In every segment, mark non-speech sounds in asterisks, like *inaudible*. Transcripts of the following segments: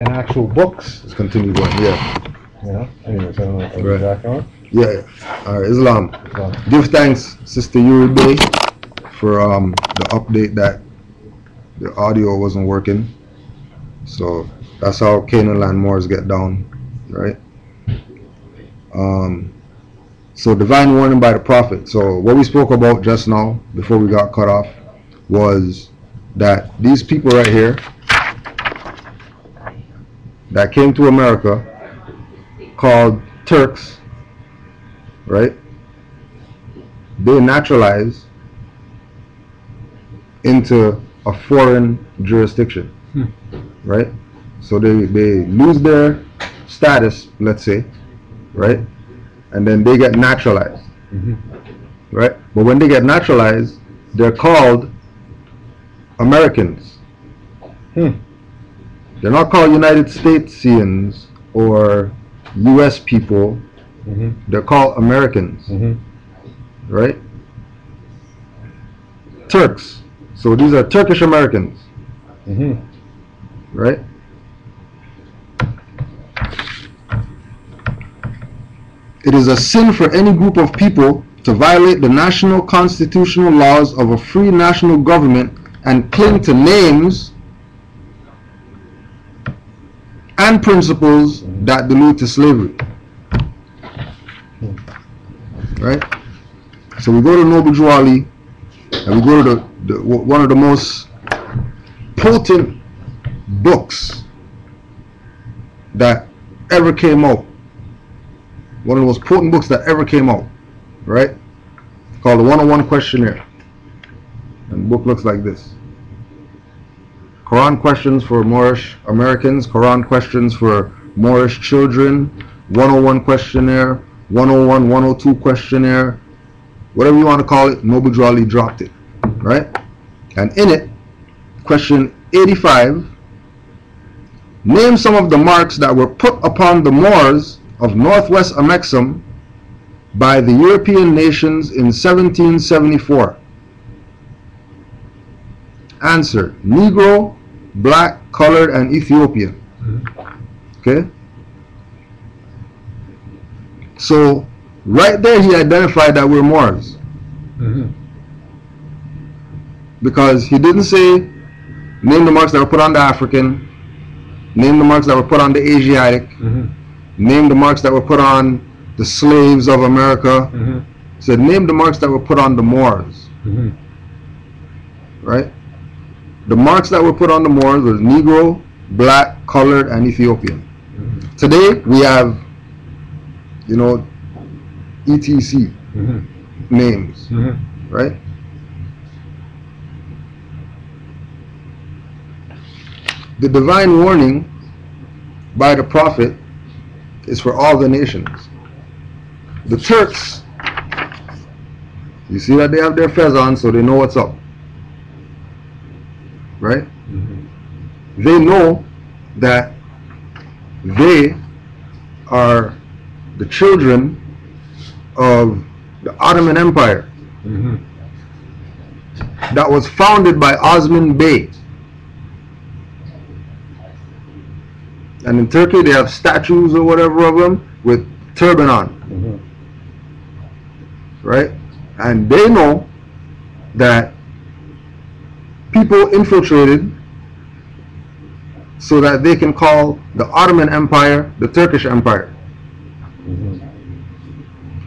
and actual books. Let's continue going. Yeah. Know. Anyways, I don't know. We Right. back on? Yeah. yeah. All right. Islam. So, Give thanks, Sister Yuri Bey, for um the update that the audio wasn't working. So that's how Canaanland Moors get down, right? Um. So divine warning by the prophet. So what we spoke about just now, before we got cut off, was that these people right here that came to America called Turks, right? They naturalize into a foreign jurisdiction, Hmm. right? So they, they lose their status, let's say, right? And then they get naturalized, mhm. right? But when they get naturalized, they're called Americans. Hmm. They're not called United Statesians or U.S. people. Mhm. They're called Americans, Mhm. right? Turks. So these are Turkish Americans, Mhm. right? It is a sin for any group of people to violate the national constitutional laws of a free national government and cling to names and principles that delude to slavery. Right? So we go to Noble Drew Ali and we go to the, the, one of the most potent books that ever came out. One of the most potent books that ever came out, right? Called the 101 Questionnaire. And the book looks like this. Quran questions for Moorish Americans, Quran questions for Moorish children, 101 questionnaire, 101, 102 questionnaire, whatever you want to call it, Jolly dropped it, right? And in it, question 85, name some of the marks that were put upon the Moors of northwest Amexem by the European nations in 1774. Answer, Negro, black, colored, and Ethiopian. Okay? So, right there he identified that we're Moors. Because he didn't say, name the marks that were put on the African, name the marks that were put on the Asiatic, name the marks that were put on the slaves of America. He said, name the marks that were put on the Moors, right? The marks that were put on the Moors was Negro, black, colored, and Ethiopian. Today we have, you know, ETC Mhm. names, Mhm. right? The divine warning by the prophet is for all the nations. The Turks, you see that they have their fez on, so they know what's up. Right? Mhm. They know that they are the children of the Ottoman Empire Mhm. that was founded by Osman Bey. And in Turkey, they have statues or whatever of them with turban on, Mhm. right? And they know that people infiltrated so that they can call the Ottoman Empire the Turkish Empire, Mhm.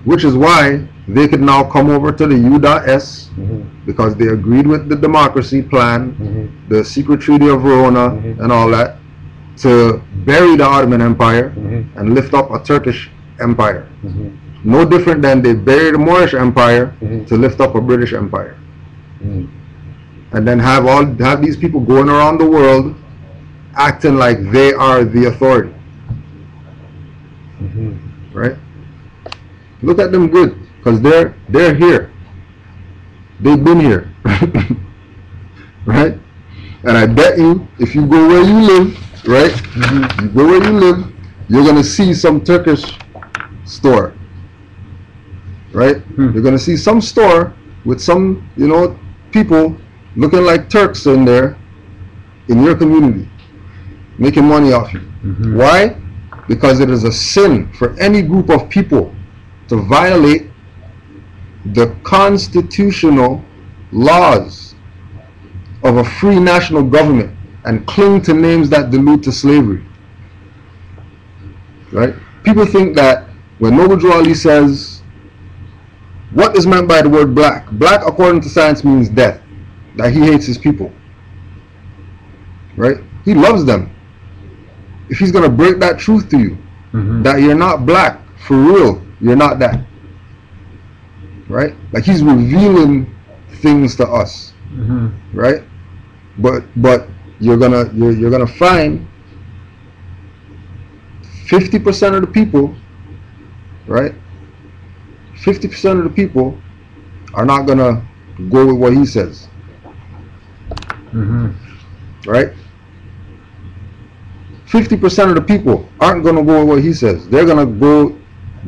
which is why they could now come over to the U.S. Mhm. because they agreed with the democracy plan Mhm. the secret treaty of Verona and all that to bury the Ottoman Empire and lift up a Turkish empire. No different than they buried the Moorish Empire to lift up a British Empire. And then have all have these people going around the world acting like they are the authority, Mhm. right? Look at them good, because they're they're here. They've been here. *laughs* right? And I bet you if you go where you live, right? Mhm. You go where you live, you're gonna see some Turkish store. Right? Hmm. You're gonna see some store with some, you know, people looking like Turks in there in your community. making money off you. Mhm. Why? Because it is a sin for any group of people to violate the constitutional laws of a free national government and cling to names that delude to slavery. Right? People think that when Noble Ali says, what is meant by the word black? Black, according to science, means death. That he hates his people. Right? He loves them. If he's going to break that truth to you, Mhm. that you're not black for real you're not that right like he's revealing things to us Mhm. right but but you're gonna you're, you're gonna find 50% of the people right 50% of the people are not gonna go with what he says Mhm. right 50% of the people aren't going to go with what he says. They're going to go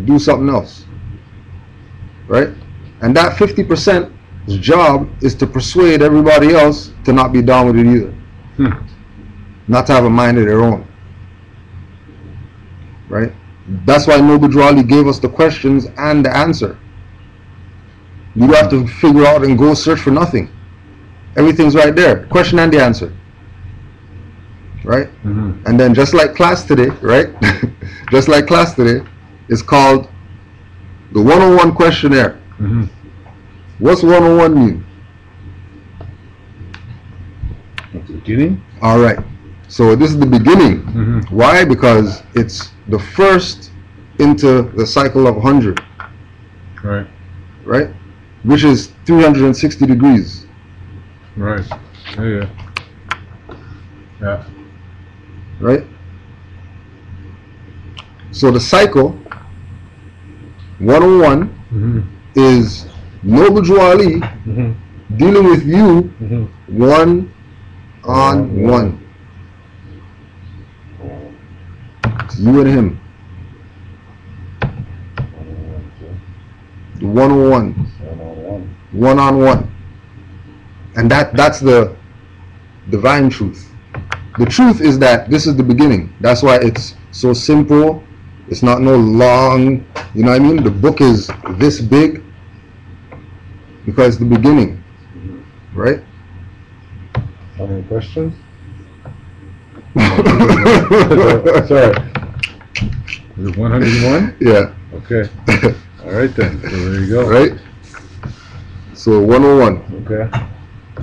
do something else. Right? And that 50%'s job is to persuade everybody else to not be down with it either. Hmm. Not to have a mind of their own. Right? That's why Drew gave us the questions and the answer. You don't have to figure out and go search for nothing. Everything's right there. Question and the answer. Right? Mhm. And then just like class today, right? *laughs* just like class today, is called the 101 questionnaire. Mhm. What's 101 mean? At the beginning. All right. So this is the beginning. Mhm. Why? Because it's the first into the cycle of 100, Right. right? Which is 360 degrees. Right. Yeah. Yeah. Yeah. right? So the cycle 101 Mhm. is Noble Drew Ali Mhm. dealing with you Mhm. one on one. It's you and him. The 101. One on one. And that that's the divine truth. The truth is that this is the beginning. That's why it's so simple. It's not no long, you know what I mean? The book is this big because the beginning, right? Any questions? *laughs* Sorry. Is it 101? Yeah, Okay. *laughs* All right then. So there you go. right? So 101. Okay.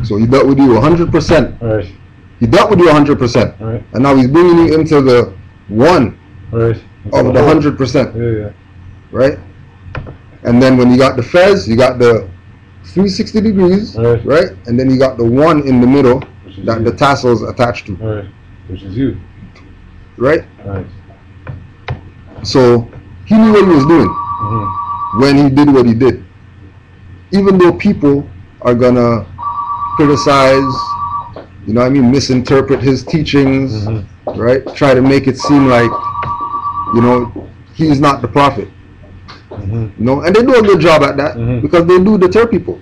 So he dealt with you 100%. All right. He dealt with you 100%. All right. And now he's bringing you into the one right. of the 100%. Yeah. Yeah. right? And then when you got the fez, you got the 360 degrees, Right. right? And then you got the one in the middle that you. the tassel's attached to, right. Which is you. right? Right. So he knew what he was doing Mhm. when he did what he did. Even though people are gonna criticize, you know what I mean, misinterpret his teachings, Mhm. right? Try to make it seem like, you know, he's not the prophet. Mhm. You know, and they do a good job at that Mhm. because they do deter people.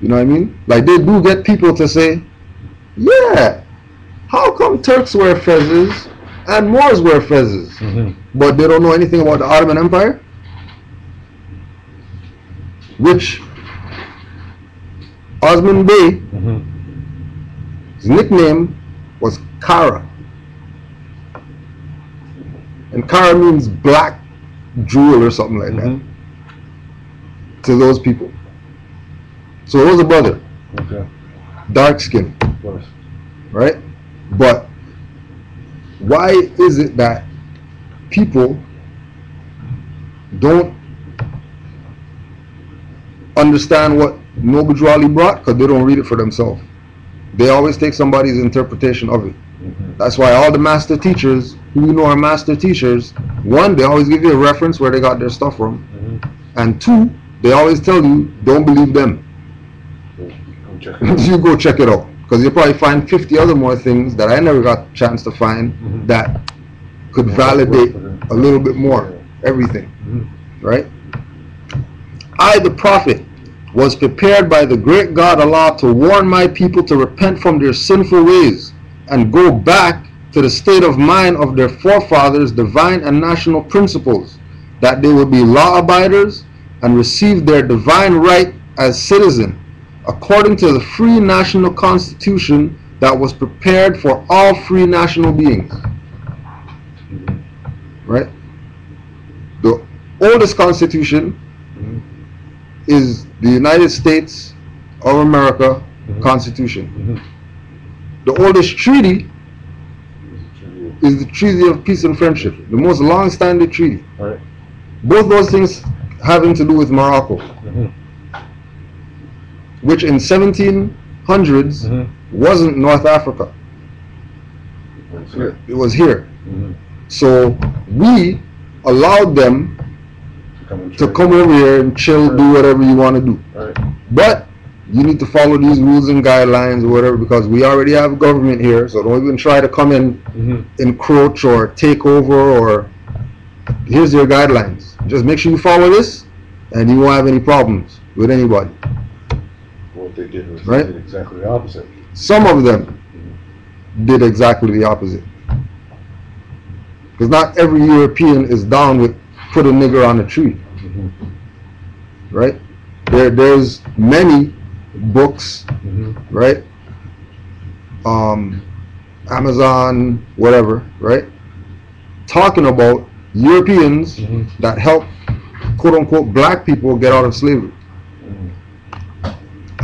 You know what I mean? Like they do get people to say, "Yeah, how come Turks wear fezzes and Moors wear fezzes, Mhm. but they don't know anything about the Ottoman Empire?" Which Osman Bey, Mhm. his nickname was Kara, and Kara means black jewel or something like that. Mhm. to those people. So it was a brother, Okay. dark skin, Of course. right? But why is it that people don't understand what Noble Drew brought? Because they don't read it for themselves. They always take somebody's interpretation of it. Mhm. That's why all the master teachers who you know are master teachers, one, they always give you a reference where they got their stuff from. Mhm. And two, they always tell you, don't believe them. Come check *laughs* it out. you go check it out because you'll probably find 50 other more things that I never got a chance to find Mhm. that could validate work with it. a little bit more everything, right? I, the prophet, was prepared by the great God Allah to warn my people to repent from their sinful ways and go back to the state of mind of their forefathers divine and national principles, that they will be law abiders and receive their divine right as citizen, according to the free national constitution that was prepared for all free national beings. Right? The oldest constitution Mhm. is the United States of America Mhm. Constitution. Mhm. The oldest treaty is the Treaty of Peace and Friendship, the most long-standing treaty. Right. Both those things having to do with Morocco, Mhm. which in 1700s Mhm. wasn't North Africa. It. Was here. Mhm. So we allowed them Come to come over here and chill, do whatever you want to do. Right. But you need to follow these rules and guidelines or whatever because we already have government here. So don't even try to come in, Mhm. encroach or take over or here's your guidelines. Just make sure you follow this and you won't have any problems with anybody. What they did was Right. they did exactly the opposite. Some of them did exactly the opposite. Because not every European is down with put a nigger on a tree, Mhm. right? There, there's many books, Mhm. right? Um, Amazon, whatever, right? Talking about Europeans Mhm. that help quote unquote black people get out of slavery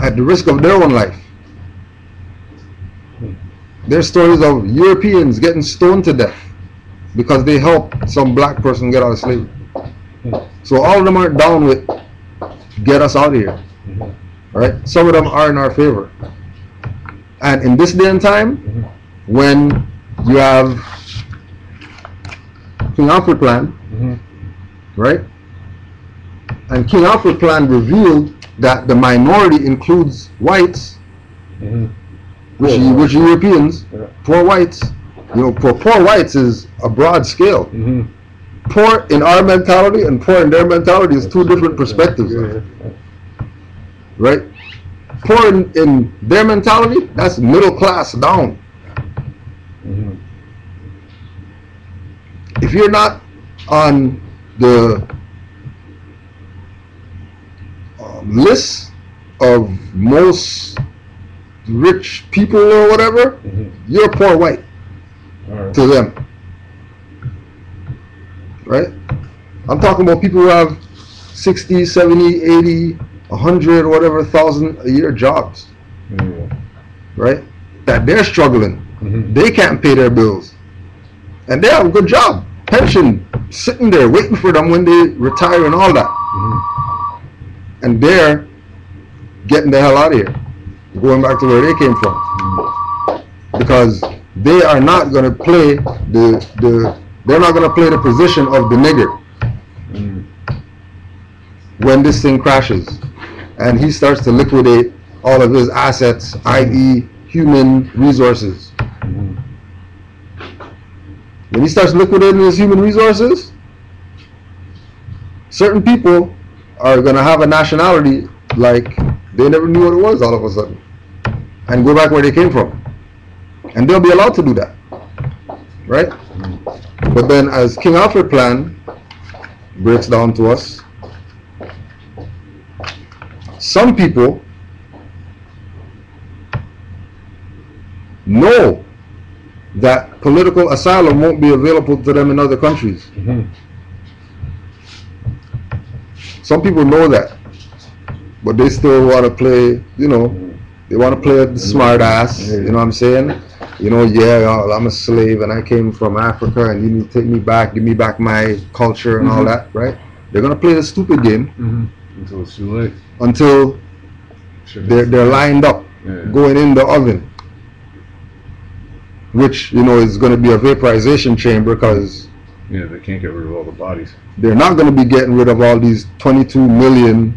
at the risk of their own life. There's stories of Europeans getting stoned to death because they helped some black person get out of slavery. So all of them aren't down with get us out of here, right? Some of them are in our favor. And in this day and time, when you have King Alfred Plan, right? And King Alfred Plan revealed that the minority includes whites, Mhm. which, which Europeans, Yeah. poor whites. You know, poor, poor whites is a broad scale. Mhm. Poor in our mentality and poor in their mentality is two different perspectives, Yeah, right? Poor in, in their mentality, that's middle class down. Mhm. If you're not on the um, list of most rich people or whatever, Mhm. you're a poor white right. to them. Right? I'm talking about people who have 60, 70, 80, 100, whatever thousand a year jobs, Yeah. right? That they're struggling. Mhm. They can't pay their bills. And they have a good job. Pension sitting there waiting for them when they retire and all that. Mhm. And they're getting the hell out of here. Going back to where they came from. Because they are not gonna play the the they're not gonna play the position of the nigger Mhm. when this thing crashes and he starts to liquidate all of his assets, i.e. human resources. Mhm. When he starts liquidating his human resources, certain people are gonna have a nationality like they never knew what it was all of a sudden. And go back where they came from. And they'll be allowed to do that. Right? But then as King Alfred plan breaks down to us, some people know that political asylum won't be available to them in other countries. Mhm. Some people know that, but they still want to play. You know, they want to play the smart ass. You know what I'm saying? You know, yeah, I'm a slave and I came from Africa, and you need to take me back, give me back my culture and all Mhm. that, right? They're gonna play the stupid game Mhm. Until it's too late. until Shit. they're they're lined up, Yeah. going in the oven, which you know is gonna be a vaporization chamber because Yeah, they can't get rid of all the bodies. they're not going to be getting rid of all these 22 million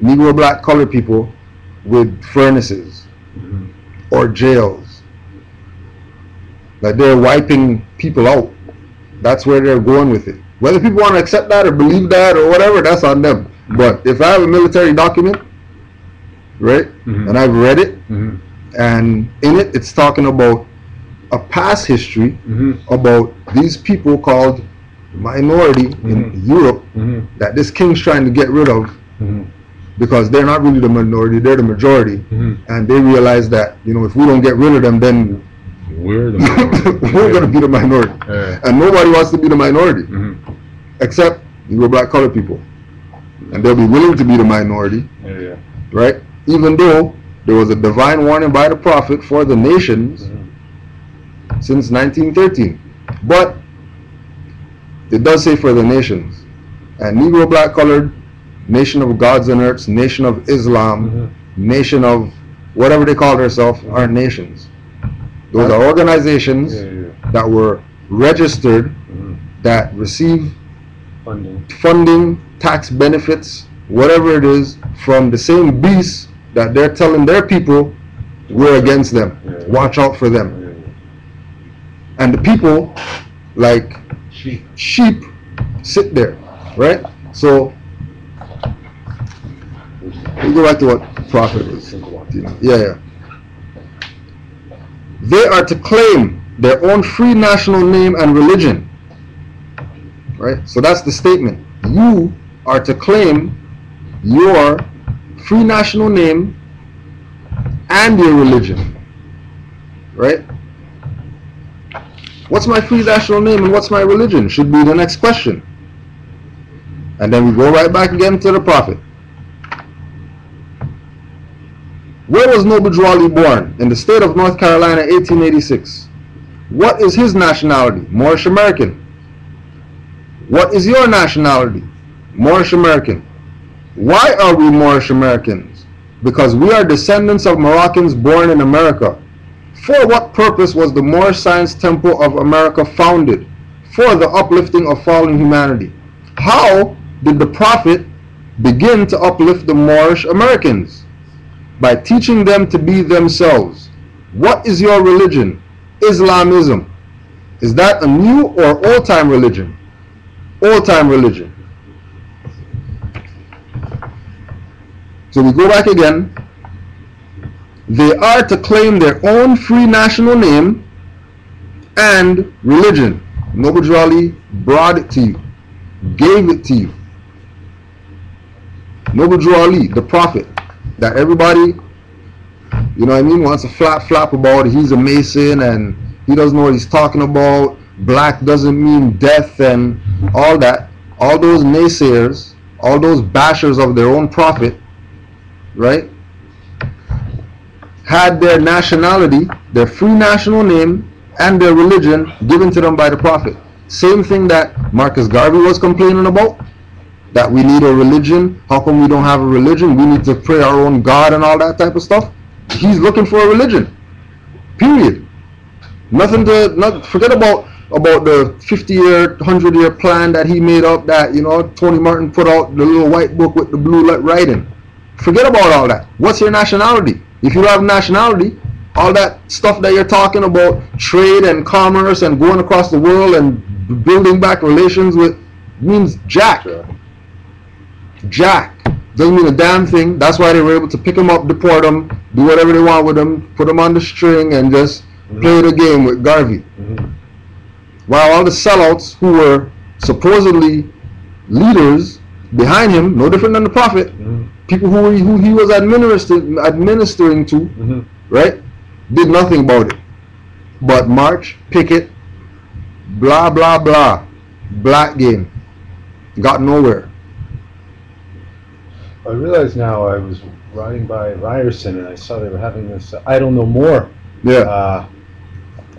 Negro black colored people with furnaces Mhm. or jails. Like they're wiping people out. That's where they're going with it. Whether people want to accept that or believe that or whatever, that's on them. But if I have a military document, right, Mhm. and I've read it, Mhm. and in it it's talking about a past history Mm-hmm. about these people called minority in Mhm. Europe Mm-hmm. that this king's trying to get rid of Mm-hmm. because they're not really the minority, they're the majority. Mm-hmm. And they realize that, you know, if we don't get rid of them, then We're the *laughs* minority. we're going to be the minority. Yeah. And nobody wants to be the minority Mm-hmm. except Negro black colored people. And they'll be willing to be the minority, Yeah, right? Even though there was a divine warning by the prophet for the nations Mhm. since 1913. But it does say for the nations. And Negro black colored, nation of gods and earths, nation of Islam, Mhm. nation of whatever they call themselves are nations. Those are organizations that were registered Mm-hmm. that receive Funding. funding, tax benefits, whatever it is, from the same beasts that they're telling their people we're against them. Watch out for them. And the people, like Sheep. sheep, sit there, right? So we go back to what prophet was. you know, Yeah, yeah. They are to claim their own free national name and religion. Right? So that's the statement. You are to claim your free national name and your religion. Right? What's my free national name and what's my religion? Should be the next question. And then we go right back again to the prophet. Where was Noble Drew Ali born? In the state of North Carolina, 1886. What is his nationality? Moorish American. What is your nationality? Moorish American. Why are we Moorish Americans? Because we are descendants of Moroccans born in America. For what purpose was the Moorish Science Temple of America founded? For the uplifting of fallen humanity. How did the prophet begin to uplift the Moorish Americans? By teaching them to be themselves. What is your religion? Islamism. Is that a new or old time religion? Old time religion. So we go back again. They are to claim their own free national name and religion. Noble brought it to you, gave it to you. Noble the prophet, that everybody, you know what I mean, wants to flap flap about. He's a Mason and he doesn't know what he's talking about. Black doesn't mean death and all that. All those naysayers, all those bashers of their own prophet, right, had their nationality, their free national name, and their religion given to them by the prophet. Same thing that Marcus Garvey was complaining about that we need a religion. How come we don't have a religion? We need to pray our own God and all that type of stuff. He's looking for a religion. Period. Nothing to not forget about about the 50 year, 100 year plan that he made up that, you know, Tony Martin put out the little white book with the blue writing. Forget about all that. What's your nationality? If you have nationality, all that stuff that you're talking about, trade and commerce and going across the world and building back relations with means jack. Jack. Doesn't mean a damn thing. That's why they were able to pick him up, deport him, do whatever they want with him, put him on the string, and just play the game with Garvey. Mhm. While all the sellouts who were supposedly leaders behind him, no different than the prophet, Mhm. people who, he- who he was administering, administering to, Mhm. right, did nothing about it. But march, picket, blah, blah, blah, black game. Got nowhere. I realize now I was riding by Ryerson and I saw they were having this uh, I don't know more Yeah, uh,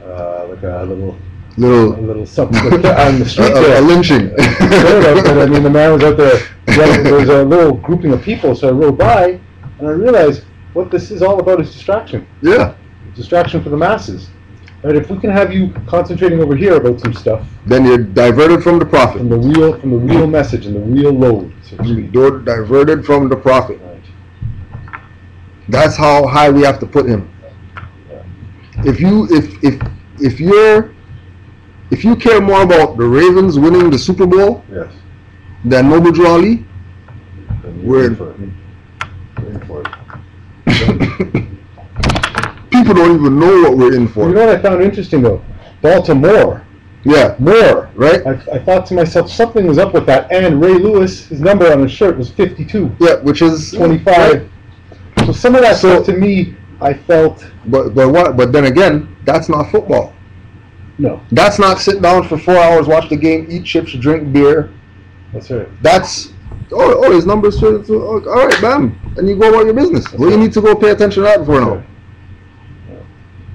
uh, like a little a little little *laughs* something on the street a, a lynching. *laughs* But I mean the man was out there. Yeah, there was a little grouping of people, so I rode by and I realized what this is all about is distraction. yeah. Distraction for the masses. Right? If we can have you concentrating over here about some stuff Then you're diverted from the from prophet. the real from the real message and the real load, so. You're diverted from the prophet. Right. That's how high we have to put him. If you if if if you're if you care more about the Ravens winning the Super Bowl Yes. than Noble Drew Ali, We're- in for it. You're in for it. *coughs* people don't even know what we're in for. You know what I found interesting though? Baltimore, Yeah, more. right. I, I thought to myself something was up with that. And Ray Lewis, his number on his shirt was 52, Yeah, which is 25. So some of that So- stuff to me, I felt But but what? But then again, that's not football. no. That's not sit down for four hours, watch the game, eat chips, drink beer. That's right. That's oh, oh his numbers. All right, bam, and you go about your business. Well, you need to go pay attention to that for now,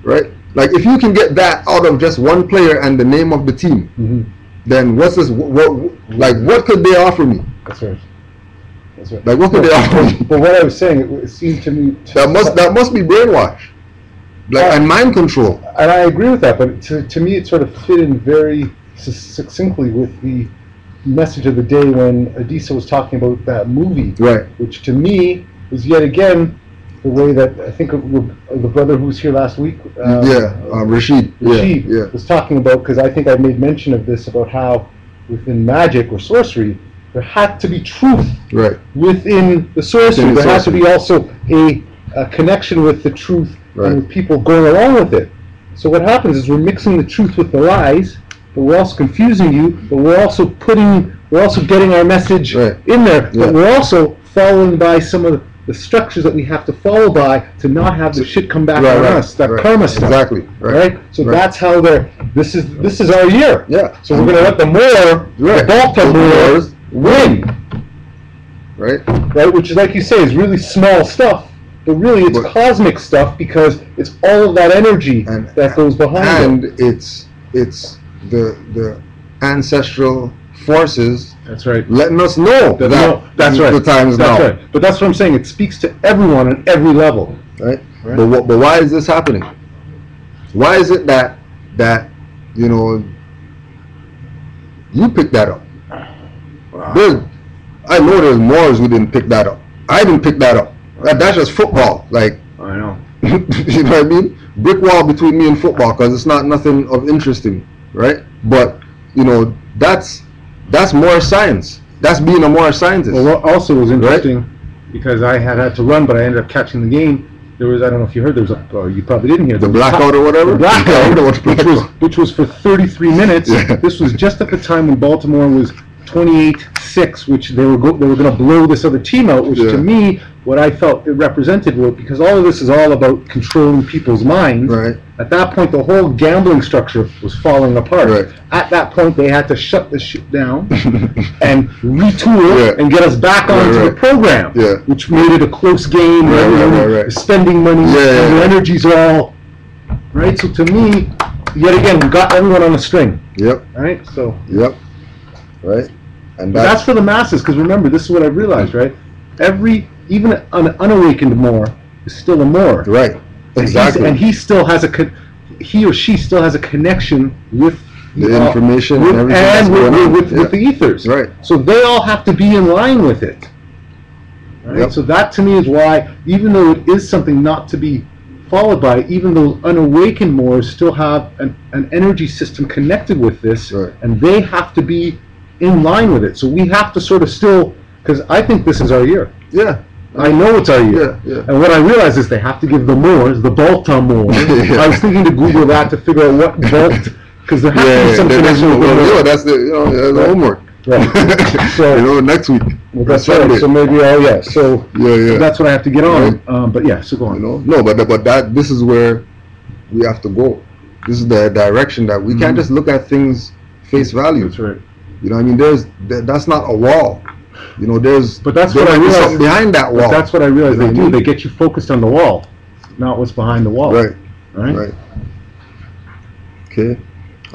right? Like if you can get that out of just one player and the name of the team, hmm then what's this? What, what like what could they offer me? That's right. That's right. Like what could they offer me? But what I was saying, it, it seemed to me to That must that must be brainwash, like and mind control. and I agree with that. But to, to me, it sort of fit in very succinctly with the message of the day when Adisa was talking about that movie, Right. which to me was yet again the way that I think the brother who was here last week. um, yeah. Um, Rashid. Rashid Yeah. Yeah. was talking about because I think I made mention of this about how within magic or sorcery there had to be truth Right. within the sorcery. Within the there has to be also a, a connection with the truth Right. and people going along with it. So what happens is we're mixing the truth with the lies, but we're also confusing you, but we're also putting, we're also getting our message Right. in there, Yeah. but we're also following by some of the structures that we have to follow by to not have the shit come back Right, on right, us, that right. karma stuff. Exactly. Right. So that's how they're. This is this is our year. Yeah. So we're gonna let the more, Right. the Baltimore win Right. right? Which is like you say, is really small stuff, but really it's But- cosmic stuff because it's all of that energy And- that goes behind and it. it's it's the the ancestral forces That's right. letting us know that no, that's right. the times that's now, right. But that's what I'm saying. It speaks to everyone on every level. right? Right. But what, but why is this happening? Why is it that that you know you picked that up? There's, I know there's Moors who didn't pick that up. I didn't pick that up. That, that's just football. Like I know. *laughs* you know what I mean? Brick wall between me and football because it's not nothing of interest to me, right? But you know that's that's more science. That's being a more scientist. Well, what also was interesting because I had had to run, but I ended up catching the game. There was I don't know if you heard there was a or you probably didn't hear the there was a blackout or whatever. The blackout, *laughs* what which was blackout. which was for 33 minutes. Yeah. This was just at the time when Baltimore was 28-6, which they were go- they were going to blow this other team out. Which Yeah. to me, what I felt it represented was because all of this is all about controlling people's minds. Right. At that point, the whole gambling structure was falling apart. Right. At that point, they had to shut the shit down *laughs* and retool Yeah. and get us back Right, onto the program, Yeah. which made it a close game. Right, right, right, right. Spending money, Yeah, the yeah. energy's all right. So to me, yet again, we got everyone on a string. Yep. Right. So Yep. Right. And that's that's, for the masses because remember, this is what I realized. Right. Every even an unawakened Moor is still a Moor. right. And Exactly. And he still has a con- he or she still has a connection with The uh, information with, and everything and with, with, with Yeah. the ethers. Right. So they all have to be in line with it. Right? Yep. So that to me is why, even though it is something not to be followed by, even though unawakened Moors still have an, an energy system connected with this, Right. and they have to be in line with it. So we have to sort of still, because I think this is our year. Yeah. I know it's our year. Yeah. Yeah. And what I realize is they have to give the Moors, the Baltimore. *laughs* Yeah. I was thinking to Google that to figure out what Balt, because there has to be some that's, connection with the yeah, that's the you know that's the homework. Right. *laughs* So- you know next week. Well, that's Sunday. right. So maybe, oh yeah. So yeah, yeah. that's what I have to get on. Right. Um, but yeah, so go you on. know no, but but that this is where we have to go. This is the direction that we can't Mhm. just look at things face value. That's right. You know, I mean, there's that, that's not a wall. You know, there's But that's there what I realized- behind that wall. that's what I realized they do. They get you focused on the wall, not what's behind the wall. right. Right. Right. Okay.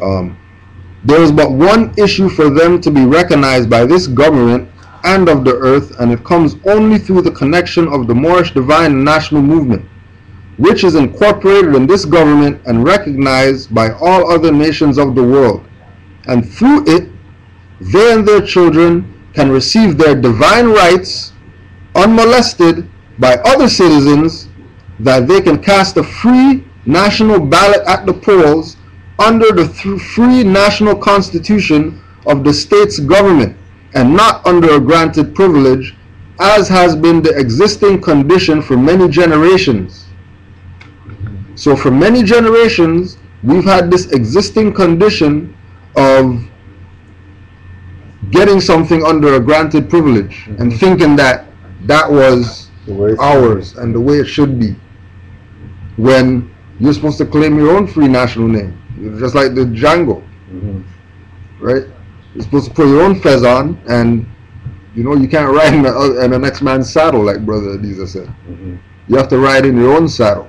Um, there is but one issue for them to be recognized by this government and of the earth, and it comes only through the connection of the Moorish Divine and National Movement, which is incorporated in this government and recognized by all other nations of the world. And through it, they and their children can receive their divine rights unmolested by other citizens that they can cast a free national ballot at the polls under the th- free national constitution of the state's government and not under a granted privilege as has been the existing condition for many generations. So for many generations, we've had this existing condition of getting something under a granted privilege and thinking that that was The way it's- ours and the way it should be. When you're supposed to claim your own free national name, just like the Django, Mhm. right? You're supposed to put your own fez on, and you know you can't ride in the, in the next man's saddle, like Brother Adisa said. Mhm. You have to ride in your own saddle.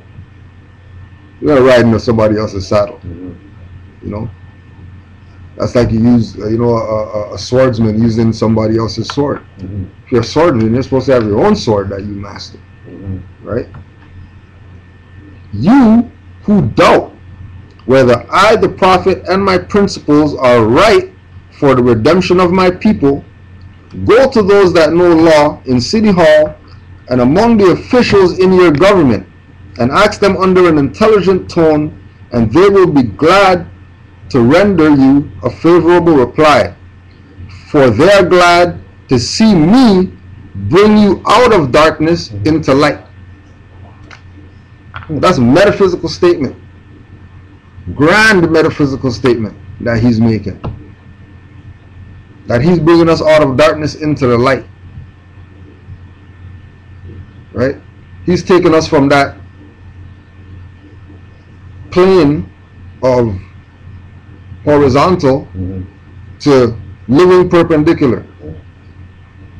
You're not riding in somebody else's saddle, Mhm. you know. That's like you use, uh, you know, a, a, swordsman using somebody else's sword. Mhm. If you're a swordsman, you're supposed to have your own sword that you master, Mhm. right? You who doubt whether I, the prophet, and my principles are right for the redemption of my people, go to those that know law in City Hall and among the officials in your government and ask them under an intelligent tone, and they will be glad to render you a favorable reply. For they are glad to see me bring you out of darkness into light. That's a metaphysical statement. Grand metaphysical statement that he's making. That he's bringing us out of darkness into the light. Right? He's taking us from that plane of horizontal Mhm. to living perpendicular.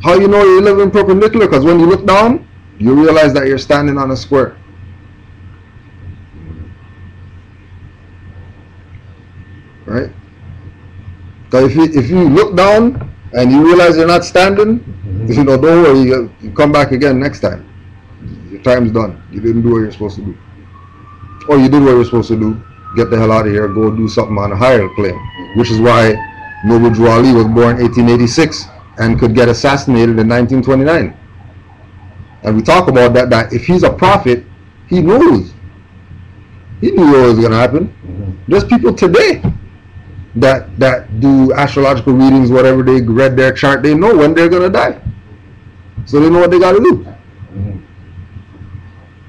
How you know you're living perpendicular? Because when you look down, you realize that you're standing on a square. Right? So if you if you look down and you realize you're not standing, Mhm. you know, don't worry, you, you come back again next time. Your time's done. You didn't do what you're supposed to do. Or you did what you're supposed to do. Get the hell out of here. Go do something on a higher plane. Which is why Noble Drew Ali was born 1886 and could get assassinated in 1929. And we talk about that. That if he's a prophet, he knows. He knew what was going to happen. Mhm. There's people today that that do astrological readings, whatever they read their chart, they know when they're gonna die. So they know what they gotta do, Mhm.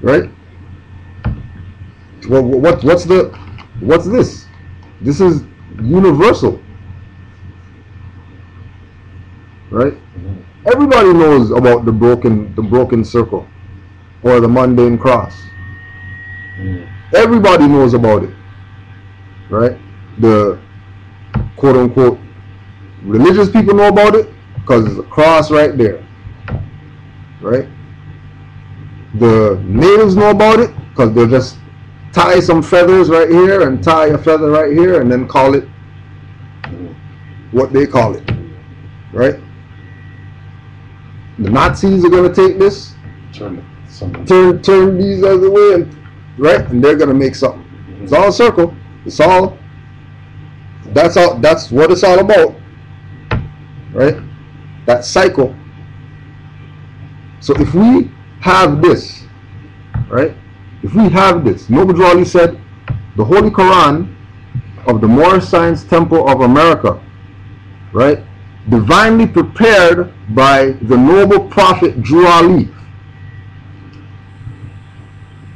right? Well, what what's the what's this? This is universal, right? Mhm. Everybody knows about the broken the broken circle or the mundane cross. Mhm. Everybody knows about it, right? The quote unquote religious people know about it because there's a cross right there, right? The natives know about it because they're just tie some feathers right here and tie a feather right here and then call it what they call it, right? The Nazis are gonna take this, Turn it turn turn these other way, and right, and they're gonna make something. Mm-hmm. It's all a circle. It's all. That's all. That's what it's all about, right? That cycle. So if we have this, right? If we have this, Drew Ali said, the Holy Quran of the Moorish Science Temple of America, right? Divinely prepared by the noble prophet Drew Ali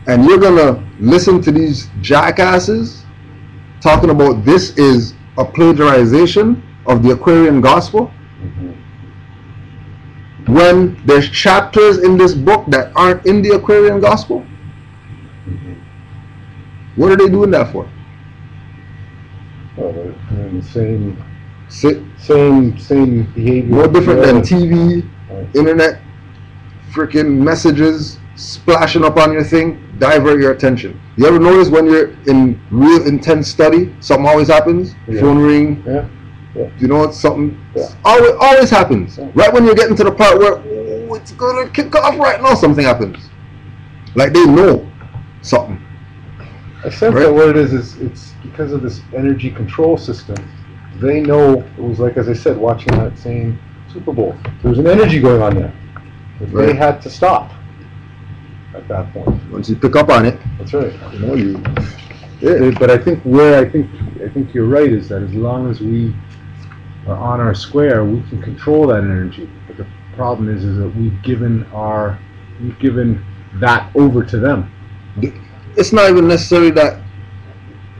and you're gonna listen to these jackasses talking about this is a plagiarization of the Aquarian Gospel when there's chapters in this book that aren't in the Aquarian Gospel? What are they doing that for? Well, the same, same, same behavior. No different than TV, Right. internet, freaking messages splashing up on your thing, divert your attention. You ever notice when you're in real intense study, something always happens? Yeah. Phone ring, Yeah. You know, it's something Yeah. always always happens. Yeah. Right when you're getting to the part where "Oh, it's gonna kick off right now, something happens. Like they know something. I sense Right. that what it is is it's because of this energy control system. They know it was like as I said, watching that same Super Bowl. There was an energy going on there. that They had to stop at that point. Once you pick up on it, That's right. you know you. Uh, But I think where I think I think you're right is that as long as we are on our square, we can control that energy. But the problem is, is that we've given our we've given that over to them. It's not even necessarily that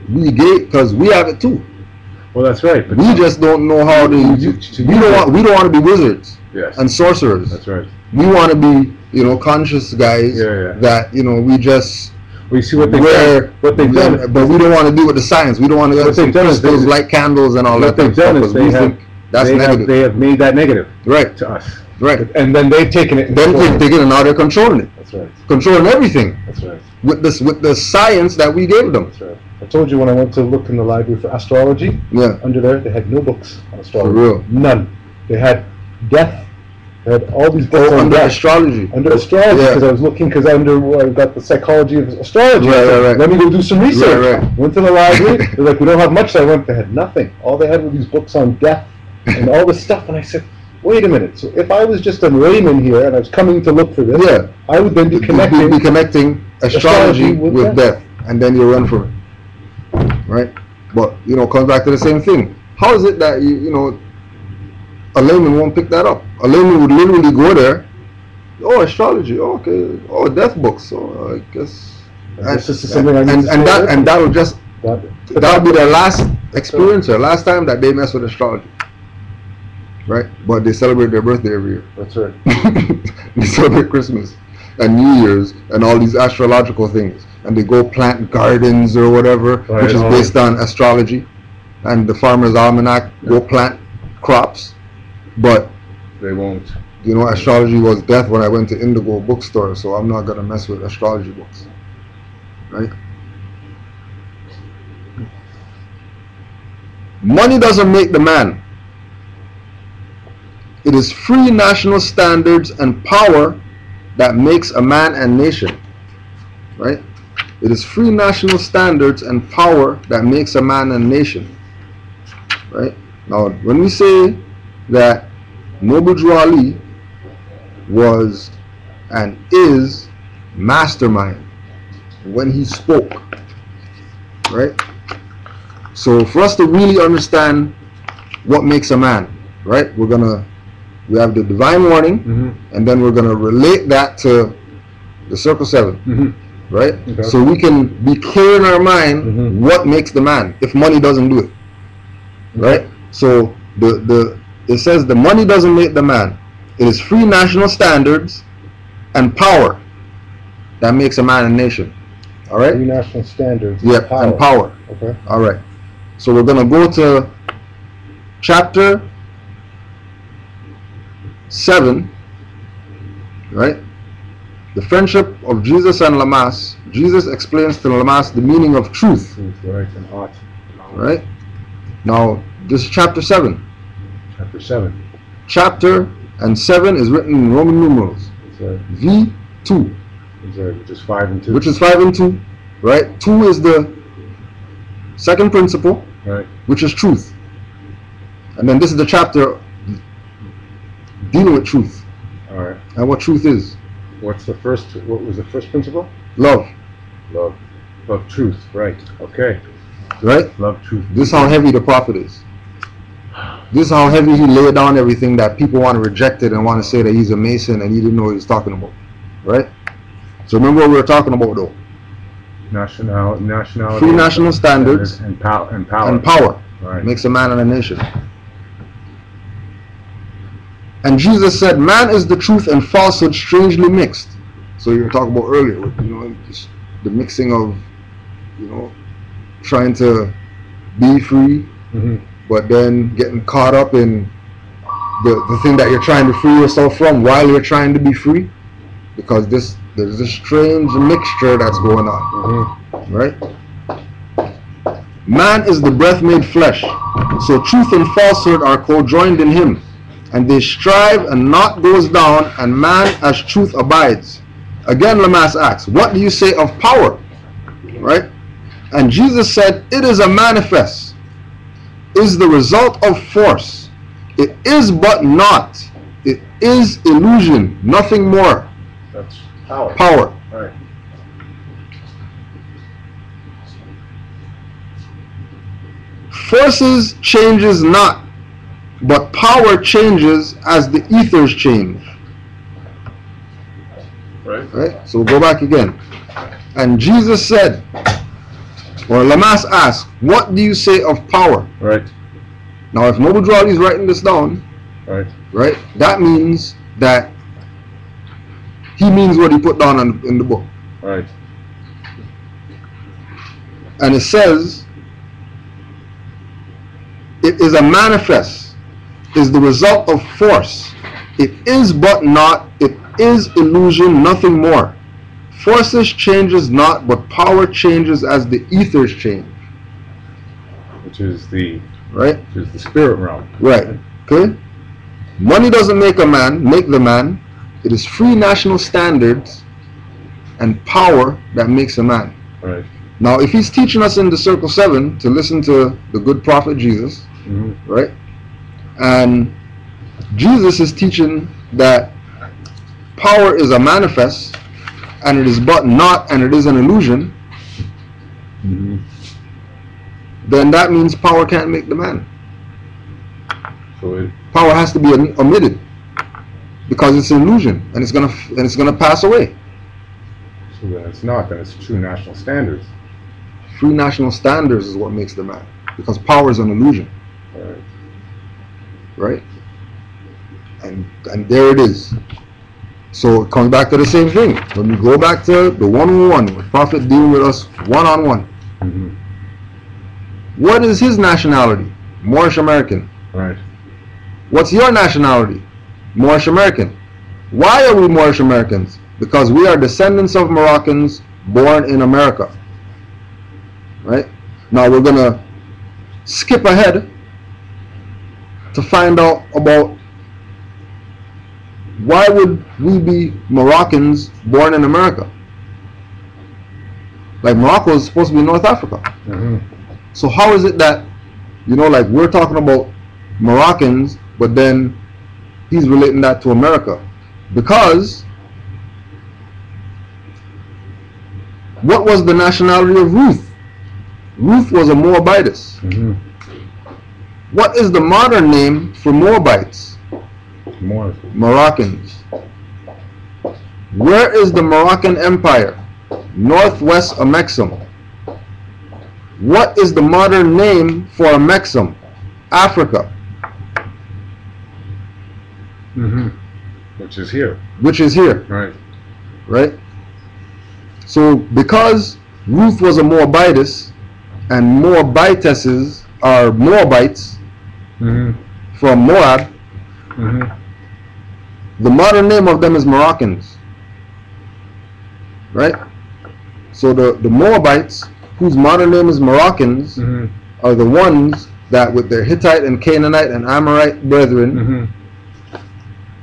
we gay because we have it too. Well, that's right. But We just don't know how to. You- We don't want. We don't want to be wizards yes, and sorcerers. that's right. We want to be, you know, conscious guys Yeah, yeah. that you know we just We see what they've where done. What they've done. but we don't want to do with the science. We don't want to What get they've done is they- light candles, and all what that. type they've done stuff, is they have, think that's they negative, have they have made that negative right? to us, Right. and then they've taken it. Then they've taken it and now they're controlling it, That's right. controlling everything That's right. with this with the science that we gave them. That's right. I told you when I went to look in the library for astrology. Yeah, Under there, they had no books on astrology. For real? None. They had death. They had all these books oh, on under death. astrology. under astrology Yeah. because I was looking because under I got the psychology of astrology. Right, said, right, right. Let me go do some research. Right, right. Went to the library. *laughs* They're like, we don't have much. So I went. They had nothing. All they had were these books on death and all this stuff. And I said, wait a minute. So if I was just a layman here and I was coming to look for this, Yeah. I would then be Be- connecting. be connecting astrology, Astrology with with death, and then you run for it, right? But you know, comes back to the same thing. How is it that you you know a layman won't pick that up? A layman would literally go there. Oh, astrology. Oh, okay. Oh, death books. Oh, I guess. And this is something I need and, and that and that'll just That- that'll be their last experience or last time that they mess with astrology, right? But they celebrate their birthday every year. That's right. *laughs* they celebrate Christmas and New Year's and all these astrological things. And they go plant gardens or whatever, Right, which is oh. based on astrology. And the farmer's almanac go plant crops. But, They won't. you know, astrology was death when I went to Indigo bookstore, so I'm not going to mess with astrology books. Right? Money doesn't make the man. It is free national standards and power that makes a man and nation. Right? It is free national standards and power that makes a man and nation. Right? Now, when we say that Drew Ali was and is mastermind when he spoke, right? So for us to really understand what makes a man, right? We're gonna we have the divine warning, Mm-hmm. and then we're gonna relate that to the circle seven, Mm-hmm. right? Okay. So we can be clear in our mind Mhm. what makes the man if money doesn't do it, right? So the the it says the money doesn't make the man. It is free national standards and power that makes a man a nation. All right. Free national standards. Yep, and power. Okay. All right. So we're gonna go to chapter seven. Right. The friendship of Jesus and Lamaas. Jesus explains to Lamaas the meaning of truth. Right, and. Right. Now this is chapter seven. Chapter seven. Chapter and seven is written in Roman numerals. It's, uh, V two. it's, uh, which is five and two. which is 5 and 2, right? 2 is the second principle, right. which is truth. And then this is the chapter dealing with truth All right. and what truth is. What's the first? What was the first principle? Love, Love. Love truth. Right. Okay. right? Love truth. This is how heavy the prophet is. This is how heavy he laid down everything that people want to reject it and want to say that he's a Mason and he didn't know what he was talking about, right? So remember what we were talking about though. National, nationality. Free national standards and power. And power. and power. Right. makes a man and a nation. And Jesus said, Man is the truth and falsehood strangely mixed. So you were talking about earlier, with, you know, just the mixing of, you know, trying to be free, hmm but then getting caught up in the, the thing that you're trying to free yourself from while you're trying to be free. Because this there's a strange mixture that's going on hmm right? Man is the breath made flesh. So truth and falsehood are co-joined in him. And they strive and naught goes down, and man as truth abides. Again, Lamaas asks, What do you say of power? Right? And Jesus said, It is a manifest, is the result of force. It is but not. It is illusion, nothing more. That's power. Power. Right. Forces changes not, but power changes as the ethers change. Right. Right? So we'll go back again. And Jesus said, or Lamaas asked, What do you say of power? Right. Now, if Noble Drew Ali is writing this down, Right. right, that means that he means what he put down in, in the book. Right. And it says, It is a manifest, is the result of force. It is but not, it is illusion, nothing more. Forces changes not, but power changes as the ethers change. Which is the Right? which is the spirit realm. Right. Okay? Money doesn't make a man, make the man. It is free national standards and power that makes a man. Right. Now, if he's teaching us in the Circle 7 to listen to the good prophet Jesus, hmm right? And Jesus is teaching that power is a manifest and it is but not and it is an illusion, hmm then that means power can't make the man. So it, Power has to be omitted because it's an illusion and it's gonna and it's gonna pass away. so then it's not. Then it's true national standards. Free national standards is what makes the man because power is an illusion, Right. Right? And and there it is. So it comes back to the same thing. When we go back to the one-on-one, with Prophet dealing with us one-on-one. hmm What is his nationality? Moorish American. Right. What's your nationality? Moorish American. Why are we Moorish Americans? Because we are descendants of Moroccans born in America. Right? Now we're going to skip ahead to find out about why would we be Moroccans born in America? Like Morocco is supposed to be North Africa. hmm So how is it that, you know, like we're talking about Moroccans, but then he's relating that to America? Because what was the nationality of Ruth? Ruth was a Moabitess. hmm What is the modern name for Moabites? More. Moroccans. Where is the Moroccan Empire? Northwest Amexem. What is the modern name for Amexem? Africa, hmm Which is here. which is here, Right. right? So because Ruth was a Moabitess and Moabitesses are Moabites hmm from Moab, hmm the modern name of them is Moroccans. Right? So the, the Moabites, whose modern name is Moroccans, hmm are the ones that with their Hittite and Canaanite and Amorite brethren hmm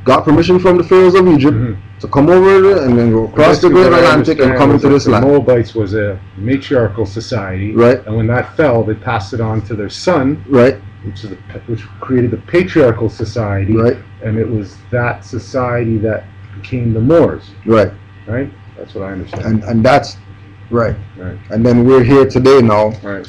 got permission from the pharaohs of Egypt hmm to come over and then go across the great Atlantic and come into this the land. Moabites was a matriarchal society, Right. And when that fell, they passed it on to their son, Right, which is the, which created the patriarchal society, right, and it was that society that became the Moors, right. right? That's what I understand. And and that's right. Right. And then we're here today now right.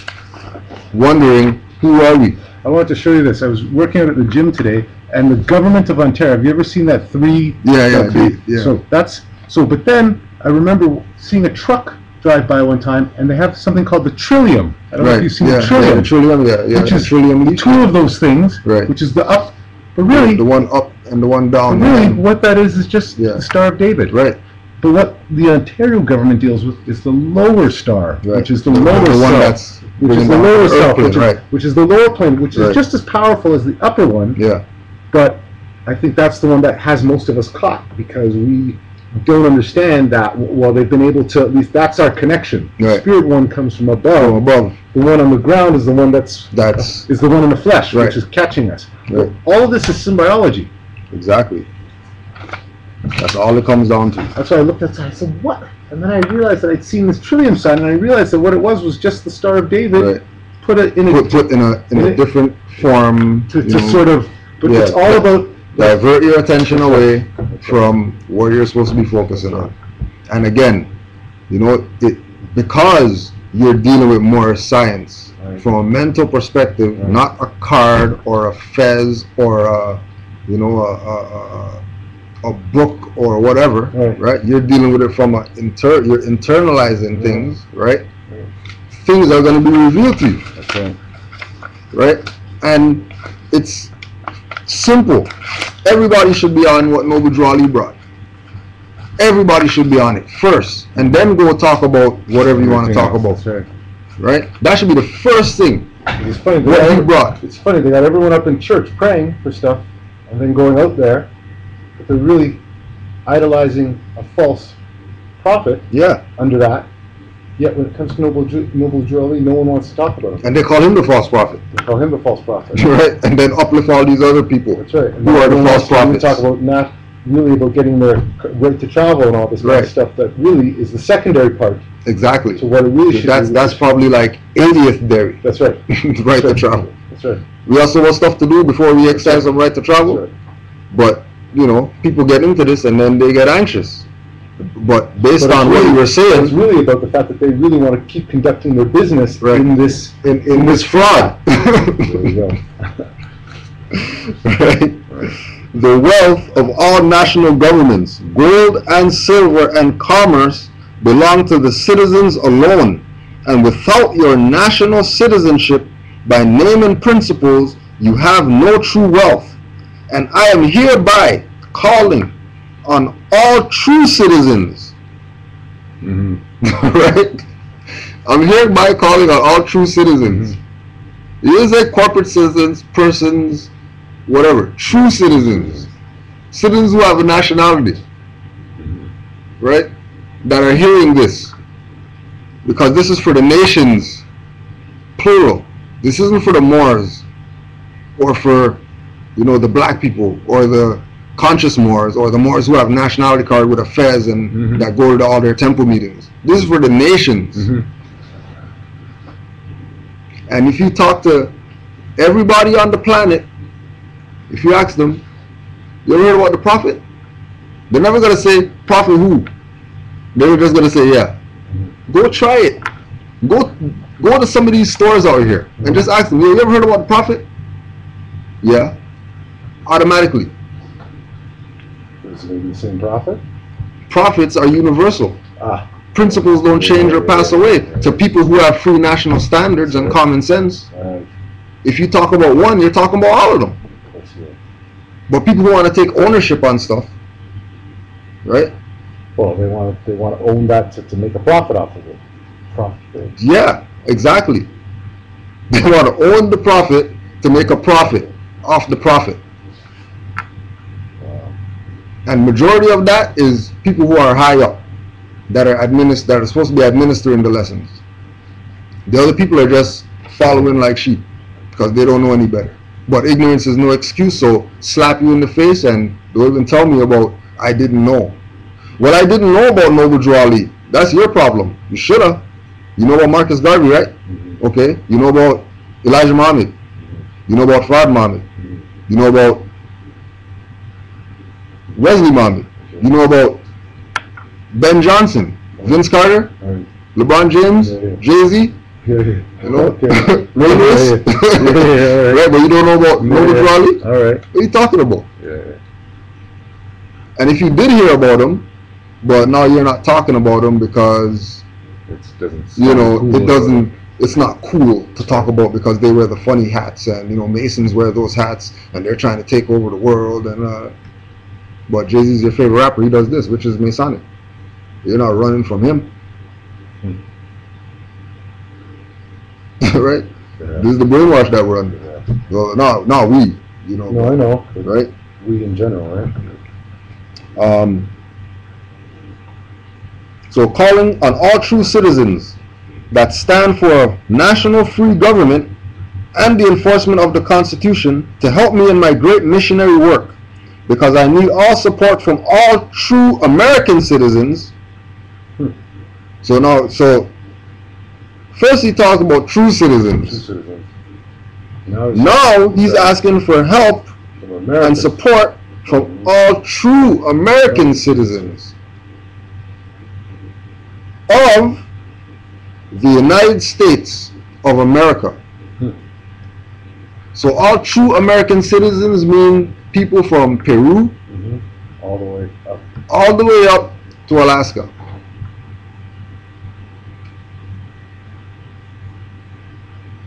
wondering who are we? I wanted to show you this. I was working out at the gym today, and the government of Ontario. Have you ever seen that three? Yeah, yeah, yeah. So that's so. But then I remember seeing a truck drive by one time, and they have something called the Trillium. I don't know if you've seen yeah, the Trillium. yeah, the trillium, yeah, yeah. Which is trillium two of those things, Right. which is the up. But really, the one up and the one down. really, what that is is just Yeah. the Star of David. Right. But what the Ontario government deals with is the lower star, Right. which is the The lower one self, that's which is the lower self, which is, right. which is the lower plane, which is just as powerful as the upper one. Yeah. But I think that's the one that has most of us caught because we don't understand that. Well, they've been able to at least that's our connection. The spirit one comes from above From above. The one on the ground is the one that's That's is the one in the flesh, Right. which is catching us. Right. All of this is symbology. exactly. That's all it comes down to. That's why I looked outside. I said, "What?" And then I realized that I'd seen this trillium sign, and I realized that what it was was just the Star of David Right. put it in a Put put in a in a It- different form. to, to know, sort of. But it's Yeah. all about divert your attention away from what you're supposed to be focusing on. And again, you know, it because you're dealing with more science Right. from a mental perspective, Right. not a card or a fez or a, you know, a, a, a, a book or whatever, Right. right? You're dealing with it from a inter. You're internalizing things, right? Things are going to be revealed to you, right? And it's simple. Everybody should be on what Noble Ali brought. Everybody should be on it first, and then go talk about whatever you want to talk about, right. right? That should be the first thing. It's funny. They What got brought. It's funny. They got everyone up in church praying for stuff, and then going out there, but they're really idolizing a false prophet Yeah, under that. Yet when it comes to Noble Ju- Noble Ali, no one wants to talk about him. and they call him the false prophet, They call him the false prophet. *laughs* right? And then uplift all these other people. That's right. And Who are the false wants to? Talk about not really about getting their right to travel and all this kind of stuff. That really is the secondary part Exactly. to what it really should That's be. that's probably like 80th dairy, That's right. *laughs* right to travel. That's right. We also want stuff to do before we exercise some right to That's travel. right. But you know, people get into this and then they get anxious. But based But on it's what you were saying, It's really about the fact that they really want to keep conducting their business Right. in this. in, in this fraud, *laughs* There you go. *laughs* right? The wealth of all national governments, gold and silver and commerce belong to the citizens alone. And without your national citizenship, by name and principles, you have no true wealth. And I am hereby calling on all true citizens, Mm-hmm. *laughs* right? I'm hereby calling on all true citizens. You say corporate citizens, persons, whatever. True citizens. Citizens who have a nationality. Right? That are hearing this. Because this is for the nations. Plural. This isn't for the Moors. Or for, you know, the black people. Or the conscious Moors. Or the Moors who have nationality card with a fez and Mhm. that go to all their temple meetings. This is for the nations. Mm-hmm. And if you talk to everybody on the planet, if you ask them, you ever heard about the prophet? They're never gonna say prophet who. They're just gonna say yeah. Go try it. Go go to some of these stores out here and just ask them, "Yo, you ever heard about the prophet? Yeah. Automatically. Is it maybe the same prophet? Prophets are universal. Ah, Principles don't change or pass away. To people who have free national standards and common sense, if you talk about one, you're talking about all of them. But people who want to take ownership on stuff, right? Well, they want to, they want to own that to, to make a profit off of it. Profit. Yeah, exactly. *laughs* They want to own the profit to make a profit off the profit. And majority of that is people who are high up that are administ- that are supposed to be administering the lessons. The other people are just following like sheep because they don't know any better. But ignorance is no excuse, so slap you in the face and don't even tell me about I didn't know. What I didn't know about Noble Drew Ali, that's your problem. You shoulda. You know about Marcus Garvey, right? Mhm. Okay. You know about Elijah Muhammad. You know about Fard Muhammad. You know about Wesley Muhammad. You know about Ben Johnson, Vince Carter, LeBron James, Yeah, yeah. Jay Z. Yeah, yeah. You know, *laughs* Okay. *laughs* Ray Lewis. Yeah, *laughs* yeah. Yeah, yeah, right. right, but you don't know about Noble Drew Ali. All right. What are you talking about? Yeah, yeah. And if you did hear about him, but now you're not talking about him because It doesn't. you know cool it doesn't. It's not cool to talk about because they wear the funny hats and you know Masons wear those hats and they're trying to take over the world and. uh But Jay Z's your favorite rapper. He does this, which is Masonic. You're not running from him, *laughs* right? Yeah. This is the brainwash that we're under. Yeah. Well, no, no, we, you know, No, I know. right? We in general, right? Um, so calling on all true citizens that stand for a national free government and the enforcement of the Constitution to help me in my great missionary work because I need all support from all true American citizens. Hmm. So now, so first he talks about true True citizens. citizens. Now, it's Now he's asking for help and support from all true American citizens of the United States of America. Hmm. So all true American citizens mean people from Peru, Mhm. all the way up. all the way up to Alaska.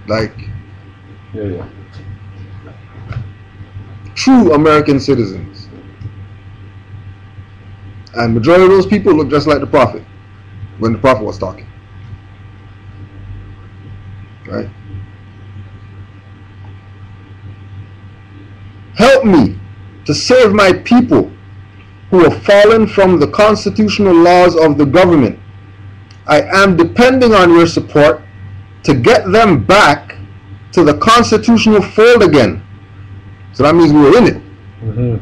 Like Yeah, yeah. true American citizens. And majority of those people look just like the prophet when the prophet was talking. Right? Help me to save my people who have fallen from the constitutional laws of the government. I am depending on your support to get them back to the constitutional fold again. So that means we were in it. hmm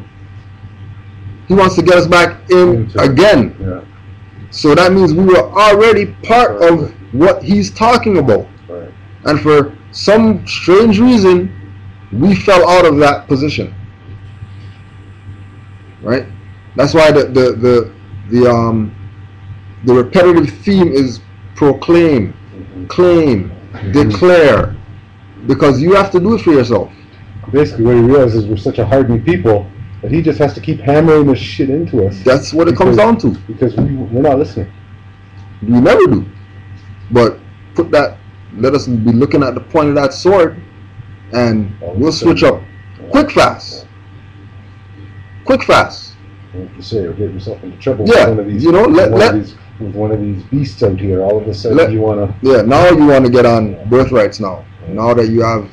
He wants to get us back in Into again. Yeah, So that means we were already part of what he's talking about. right. And for some strange reason, we fell out of that position. Right? That's why the the the, the um the repetitive theme is proclaim, claim, declare. Because you have to do it for yourself. Basically, what he realizes is we're such a hardened people that he just has to keep hammering this shit into us That's what it comes down to. because we, we're not listening. We never do. But put that, let us be looking at the point of that sword, and we'll switch up quick fast. Quick fast. Like you say, or get yourself into trouble Yeah, with one of these, you know, let- one let- of these, with one of these beasts out here. All of a sudden, Let- you want to Yeah, now you want to get on birthrights now. Now that you have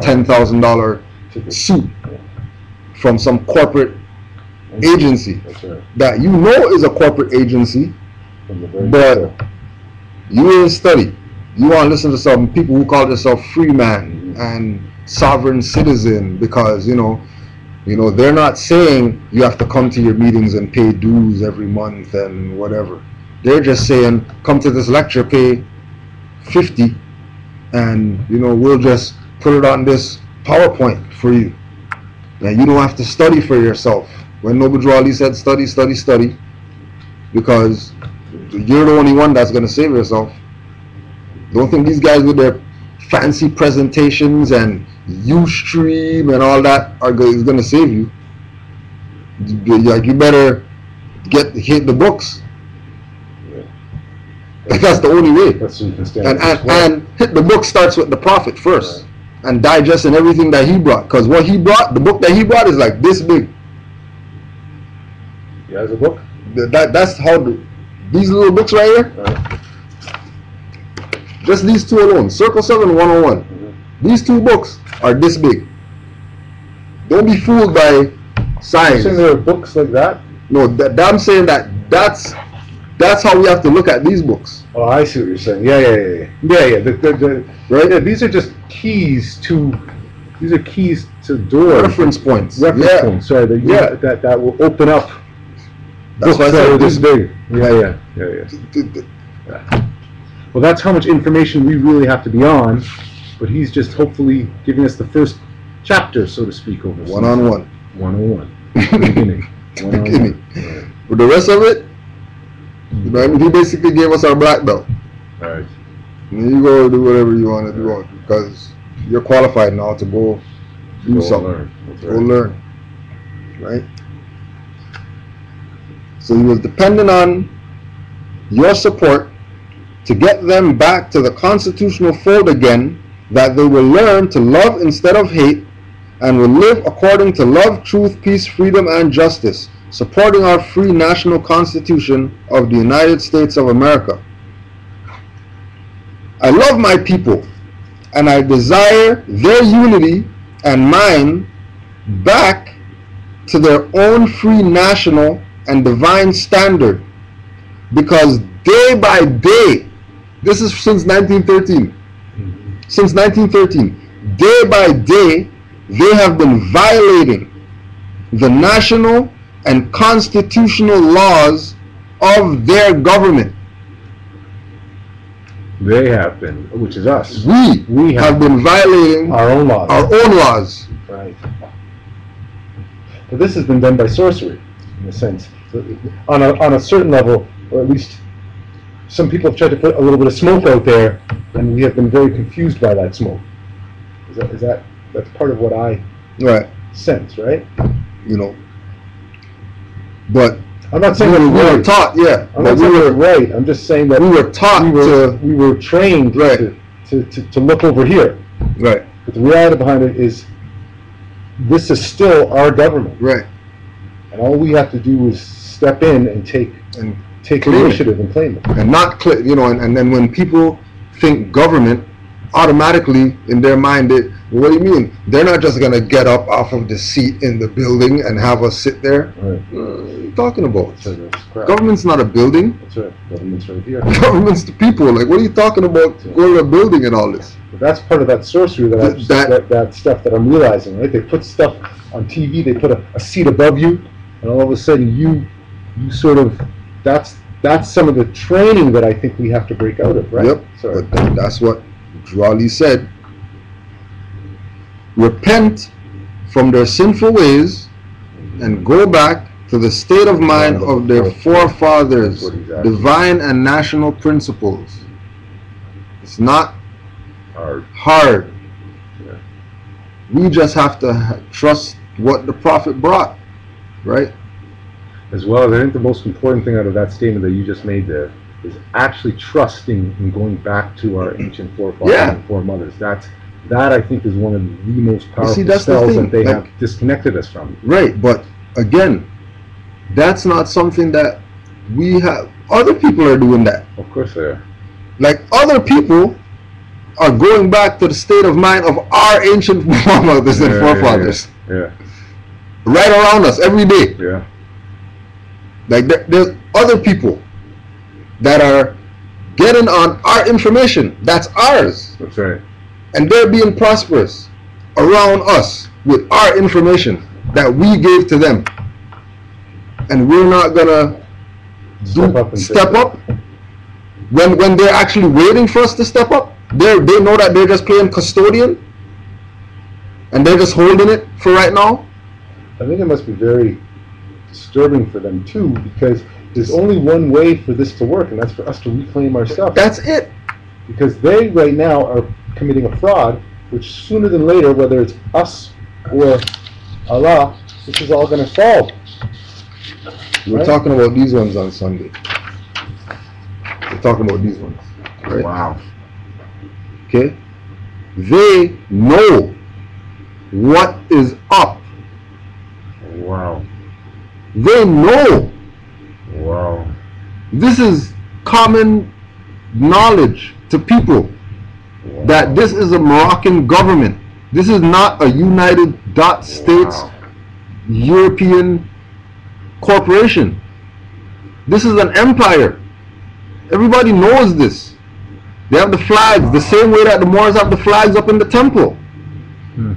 ten thousand dollar suit from some corporate agency right. that you know is a corporate agency, From the very But- you ain't study. You want to listen to some people who call themselves free man and sovereign citizen because you know, you know they're not saying you have to come to your meetings and pay dues every month and whatever. They're just saying come to this lecture, pay fifty, and you know we'll just put it on this PowerPoint for you, and you don't have to study for yourself. When Noble Drew Ali said study, study, study, because you're the only one that's gonna save yourself. Don't think these guys with their fancy presentations and UStream and all that are go- is gonna save you. You- Like you better get hit the books. That's the only way. That's so you can stand. And and, and hit the book starts with the prophet first, and digesting everything that he brought. Cause what he brought, the book that he brought is like this big. yeah, as a book. That that's how the, these little books right here. Right. Just these two alone, Circle 7 101. Mhm. These two books are this big. Don't be fooled by You're size. saying there are books like that? No, that, that- I'm saying that that's that's how we have to look at these books, Oh, I see what you're saying. Yeah, yeah, yeah, yeah. Yeah, yeah. The, the, the, right? yeah these are just keys to. These are keys to doors. Reference points. Reference yeah, points. Sorry, that, Yeah. that that will open up that's why I said this big. Yeah, yeah, yeah, yeah. th- Well, that's how much information we really have to be on. But he's just hopefully giving us the first chapter, so to speak, over One on one. one on one. Beginning. One *laughs* on Beginning. one. But the rest of it, you know, I mean, he basically gave us our black belt. All right. And you go do whatever you want to do because you're qualified now to go do Go something. learn. That's Go right. learn. Right? So he was dependent on your support to get them back to the constitutional fold again, that they will learn to love instead of hate and will live according to love, truth, peace, freedom, and justice, supporting our free national constitution of the United States of America. I love my people and I desire their unity and mine back to their own free national and divine standard because day by day this is since 1913 since 1913 day by day they have been violating the national and constitutional laws of their government They have been, which is us. we We have have been violating our own laws. our own laws Right. But this has been done by sorcery, in a sense. On a, on a certain level, or at least some people have tried to put a little bit of smoke out there, and we have been very confused by that smoke. Is that, is that that's part of what I right sense, right? you know but I'm not we saying were, that's we were right. taught, yeah, I'm but not we saying were right. I'm just saying that we were taught we were, to we were trained Right. to, to, to, to look over here. right, But the reality behind it is this is still our government. right, And all we have to do is step in and take and take Claim it. initiative and claim it. and not you know, and, and then when people think government, automatically in their mind, they, what do you mean? They're not just gonna get up off of the seat in the building and have us sit there. Right. Uh, what are you talking about? That's right. That's crap. Government's not a building. That's right. Government's right here. *laughs* Government's the people. Like, what are you talking about? Going to a building and all this? But that's part of that sorcery that, Th- that- that, that stuff that I'm realizing, right? They put stuff on TV, they put a, a seat above you, and all of a sudden you you sort of that's that's some of the training that I think we have to break out of, right? Yep. So But that's what Raleigh said. Repent from their sinful ways and go back to the state of mind of their forefathers, That's what he's asking. divine and national principles. It's not hard. hard. Yeah. We just have to trust what the prophet brought, right? As well as I think the most important thing out of that statement that you just made there is actually trusting and going back to our ancient forefathers Yeah. and foremothers. That's that I think is one of the most powerful that's the spells thing, that they like- have disconnected us from. Right, but again, that's not something that we have. Other people are doing that. Of course they are. Like other people are going back to the state of mind of our ancient *laughs* foremothers and Yeah, yeah, forefathers, Yeah, right around us every day. yeah. Like there, there's other people that are getting on our information that's ours, That's right. and they're being prosperous around us with our information that we gave to them, and we're not gonna Step do, up step up when when they're actually waiting for us to step up. They they know that they're just playing custodian, and they're just holding it for right now. I think it must be very disturbing for them too, because there's only one way for this to work, and that's for us to reclaim ourselves. That's it. because they right now are committing a fraud, which sooner than later, whether it's us or Allah, this is all going to fall. We We're Right. talking about these ones on Sunday. We're talking about these ones, right? Wow. Okay. They know what is up. Wow. They know Wow. this is common knowledge to people that this is a Moroccan government. This is not a United Dot States Wow. European corporation. This is an empire. Everybody knows this. They have the flags the same way that the Moors have the flags up in the temple. Hmm.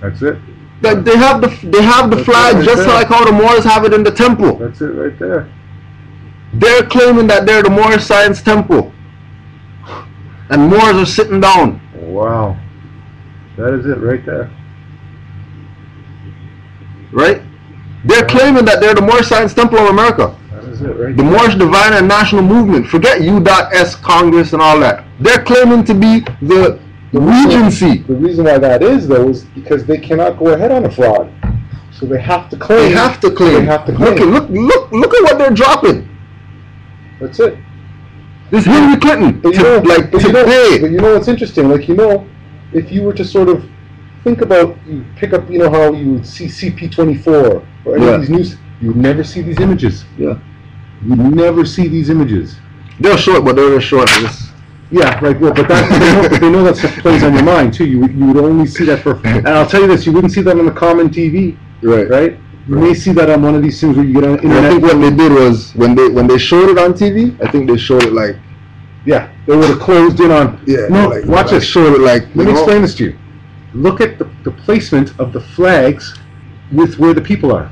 That's it. They have the they have the That's flags right just there. like how the Moors have it in the temple. That's it right there. They're claiming that they're the Moorish Science Temple. And Moors are sitting down. Wow. That is it right there. right? They're claiming that they're the Moorish Science Temple of America, That is it right the there. Moorish Divine and National Movement. Forget U.S. Congress and all that. They're claiming to be the Regency. The reason why that is, though, is because they cannot go ahead on a fraud. So they have to claim. They have to claim. They have to claim. Look, at- look, look, look at what they're dropping. That's it. This Hillary Clinton, But you to- know, like but you know, but you know what's interesting? Like you know, if you were to sort of think about, you pick up, you know how you would see CP24 or any Yeah. of these news, you would never see these images. Yeah. You never see these images. They're short, but they're short. Yeah, right. Well, but that they know, they know that stuff plays on your mind too. You you would only see that for, *laughs* and I'll tell you this: you wouldn't see that on the common TV, Right. right? You may see that on one of these things where you get on And I think what they did was when they when they showed it on TV, I think they showed it like Yeah, they would have closed in on. yeah, No, like, watch like this. Showed it like Let me oh. explain this to you. Look at the, the placement of the flags with where the people are.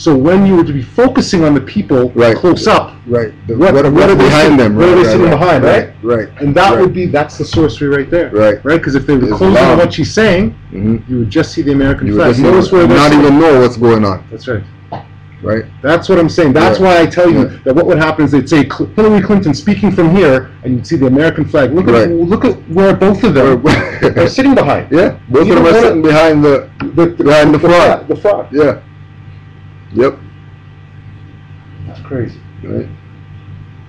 So when you were to be focusing on the people Right. close up, Right. The, What- what, what are they behind sitting- them? what are right, they sitting right, behind, right? Right. and that Right. would be that's the sorcery right there, Right. Right? Because if they were It's closing on what she's saying, hmm you would just see the American You would flag. Notice where not even know what's going on. That's right. Right. That's what I'm saying. That's Right. why I tell you Right. that what would happen is they'd say Cl- Hillary Clinton speaking from here, and you'd see the American flag. Look at Right. look at where both of them are sitting behind. *laughs* Yeah. Both You of them are sitting behind the The, the, Behind the the fraud. The fraud. Yeah. Yep. That's crazy. right?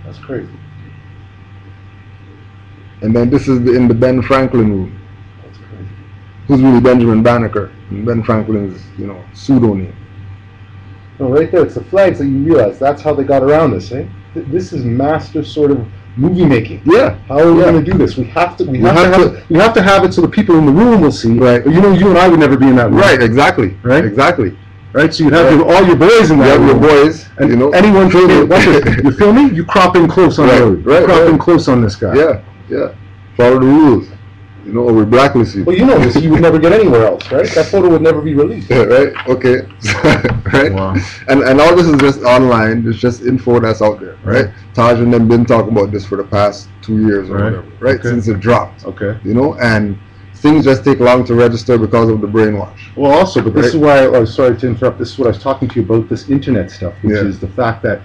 That's crazy. And then this is in the Ben Franklin room. That's crazy. Who's really Benjamin Banneker? And Ben Franklin's, you know, pseudonym. No, right there, it's the flags that you realize. That's how they got around this, eh? Th- This is master sort of movie making. Yeah. How are we Yeah. going to do this? We have to. We, We have, have to to- have. it- We have to have it so the people in the room will see. Right. You know, you and I would never be in that room. Right, exactly. Right? Exactly. Right. So you'd have Right. your, all your boys in You that have your boys, And you know. anyone film can it. watch it. *laughs* You feel me? You crop in close on Right, the right, You crop right. in close on this guy. Yeah, yeah. Follow the rules. You know, or we blacklist you. Well, you know this. You would never get anywhere else, right? That photo would never be released. Yeah, *laughs* right? Okay. *laughs* right? Wow. And and all this is just online. It's just info that's out there, right? Taj and them been talking about this for the past two years or Right. whatever, right? Okay. Since it dropped. Okay. You know, and things just take long to register because of the brainwash. Well, also, but this Right. is why I was sorry to interrupt. This is what I was talking to you about this internet stuff, which Yeah. is the fact that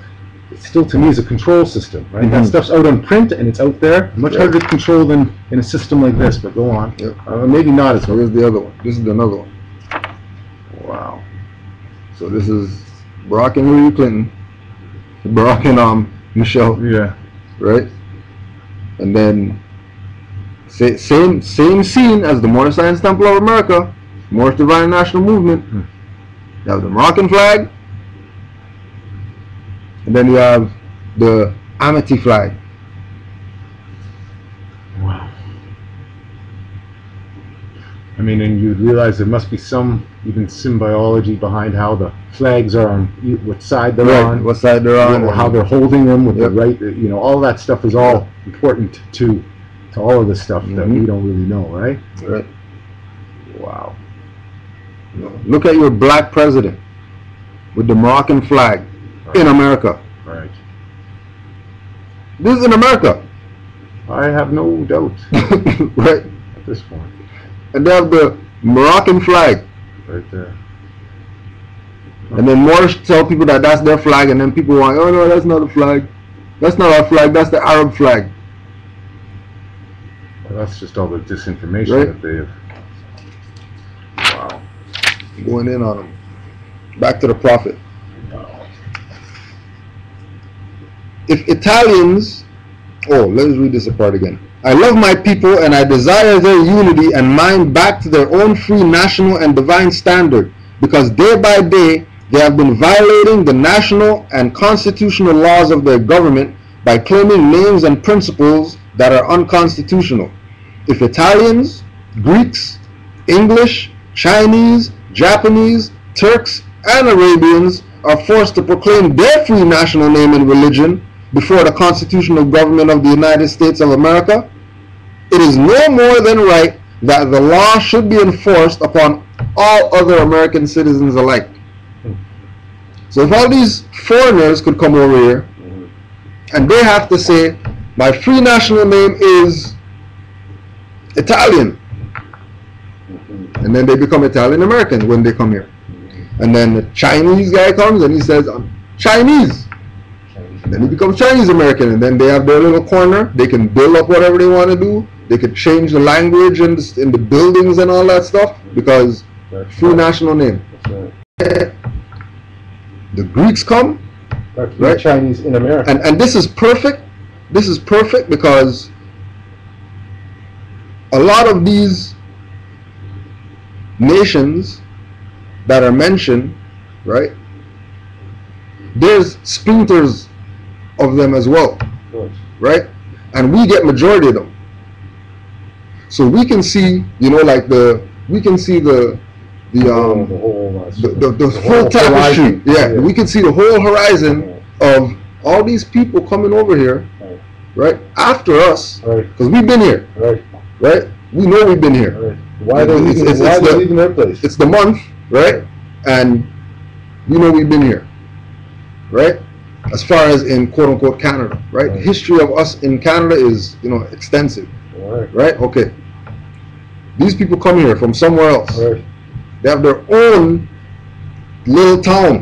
it still, to me, is a control system, right? That Mhm. stuff's out on print and it's out there. Much Yeah. harder to control than in a system like this. But go on. Yeah. Uh, maybe not as So here's the other one. This is another one. Wow. So this is Barack and Hillary Clinton, Barack and um Michelle, Yeah. right? And then same same scene as the Moorish Science Temple of America, Moorish Divine National Movement. Hmm. You have the Moroccan flag, and then you have the Amity flag. Wow. I mean, and you realize there must be some even symbiology behind how the flags are on what side they're on. What side they're on? or how they're holding them with Yep. the right, you know, all that stuff is all important to to all of the stuff that we Mhm. don't really know, right? right. Wow. Look at your black president with the Moroccan flag in America. Right. This is in America, I have no doubt *laughs* right? at this point. And they have the Moroccan flag. Right there. And then Moorish tell people that that's their flag, and then people want, oh no, that's not a flag. That's not our flag. That's the Arab flag. Well, that's just all the disinformation Right. that they have. Wow. Going in on them. Back to the prophet. If Italians, oh, let's read this apart again. I love my people and I desire their unity and mind back to their own free national and divine standard, because day by day they have been violating the national and constitutional laws of their government by claiming names and principles that are unconstitutional. If Italians, Greeks, English, Chinese, Japanese, Turks, and Arabians are forced to proclaim their free national name and religion before the constitutional government of the United States of America, it is no more than right that the law should be enforced upon all other American citizens alike. So if all these foreigners could come over here and they have to say, my free national name is Italian, and then they become Italian Americans when they come here. And then the Chinese guy comes and he says, I'm Chinese. Then he becomes Chinese American, and then they have their little corner. They can build up whatever they want to do. They could change the language in the, in the buildings and all that stuff because That's free right. national name. Right. The Greeks come, That's Right. Chinese in America. and and this is perfect. This is perfect because a lot of these nations that are mentioned, right? There's splinters of them as well, right? And we get majority of them. So we can see, you know, like the we can see the the um the whole, the, the, the whole tapestry. horizon. Yeah, we can see the whole horizon of all these people coming over here, Right. After us, Right, because we've been here, right, right? We know we've been here. right. Why are they It's- leaving, it's- why it's the- leaving their place? It's the month, right? And we know we've been here, right? As far as in quote unquote Canada, right? The Right. history of us in Canada is, you know, extensive, Right, right? Okay. These people come here from somewhere else. right. They have their own little town?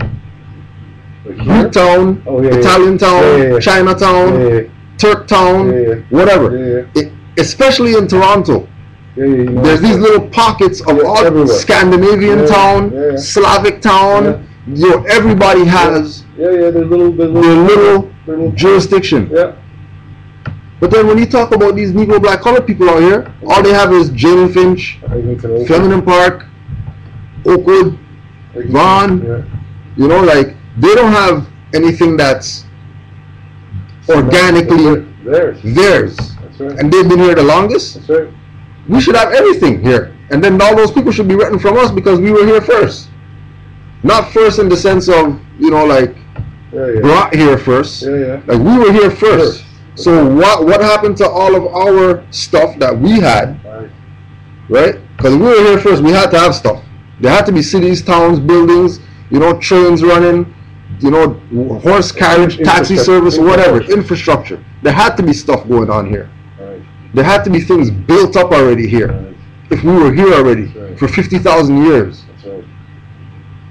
Greek town, Oh, yeah. Italian town, Yeah, yeah, yeah. Chinatown, Turk town, whatever. It, especially in Toronto, Yeah, yeah, you know there's these little pockets of Yeah, all everywhere. Scandinavian Yeah, town, yeah, yeah. Slavic town, Yeah. Yo, everybody has Yeah, yeah, little, their little, little they're little. jurisdiction. Yeah. But then when you talk about these Negro black colored people out here, all they have is Jane Finch, Flemingdon Park, Oakwood, Vaughan. Yeah. you know, like they don't have anything that's organically Theirs. theirs. Right. And they've been here the longest. That's right. We should have everything here. And then all those people should be written from us because we were here first. Not first in the sense of, you know, like Yeah, yeah. brought here first. Yeah, yeah. Like we were here first. First. So what what happened to all of our stuff that we had, Right. right? Because we were here first, we had to have stuff. There had to be cities, towns, buildings, you know, trains running, you know, horse carriage, taxi service, whatever, Infrastructure. infrastructure. There had to be stuff going on here. There had to be things built up already here. Right. If we were here already Right. for fifty thousand years, That's right.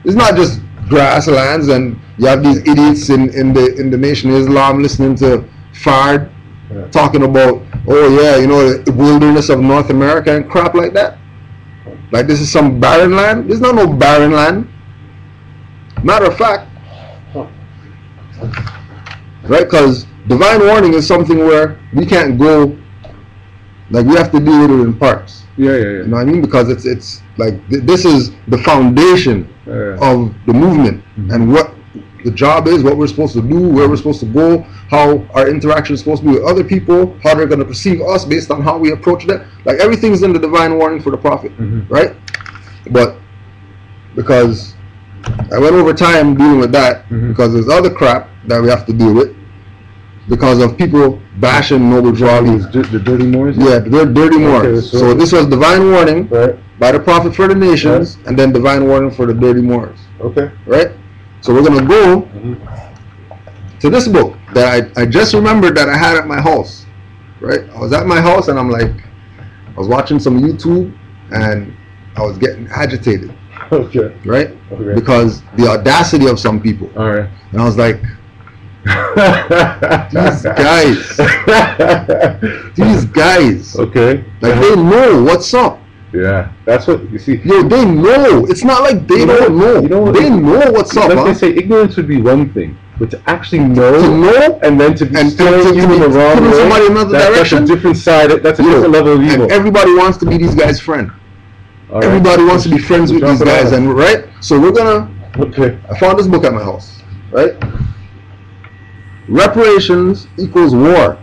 it's not just grasslands and you have these idiots in, in the in the Nation of Islam listening to Fard Yeah. talking about, oh yeah, you know, the wilderness of North America and crap like that. Like this is some barren land. There's not no barren land. Matter of fact, right? Because divine warning is something where we can't go. Like we have to deal with it in parts. Yeah, yeah, yeah. You know what I mean? Because it's it's like th- this is the foundation yeah. of the movement Mhm. and what the job is, what we're supposed to do, where we're supposed to go, how our interaction is supposed to be with other people, how they're going to perceive us based on how we approach them. Like everything's in the divine warning for the prophet, Mhm. right? But because I went over time dealing with that, Mhm. because there's other crap that we have to deal with because of people bashing Noble Drew Ali's. the dirty Moors? Yeah, they're dirty Okay, Moors. so- so this was divine warning Right. by the prophet for the nations, and then divine warning for the dirty Moors Okay. right? So we're gonna go Mhm. to this book that I, I just remembered that I had at my house, right? I was at my house and I'm like, I was watching some YouTube and I was getting agitated, *laughs* Okay. right? Okay. Because the audacity of some people, All right. and I was like, these *laughs* guys, *laughs* these guys, Okay. like they know what's up. Yeah. That's what you see. Yo, they know. It's not like they You know don't know. you know what- they know what's up. Like huh? they say, ignorance would be one thing, but to actually know, To know and then to be and- steering and to- you to in the wrong way, somebody in another that- direction. That's a different side. That's a Yo, different level of evil. And everybody wants to be these guys' friend. Right. Everybody wants to be friends with Jump these guys, and right. So we're gonna. Okay. I found this book at my house. Right. Reparations equals war.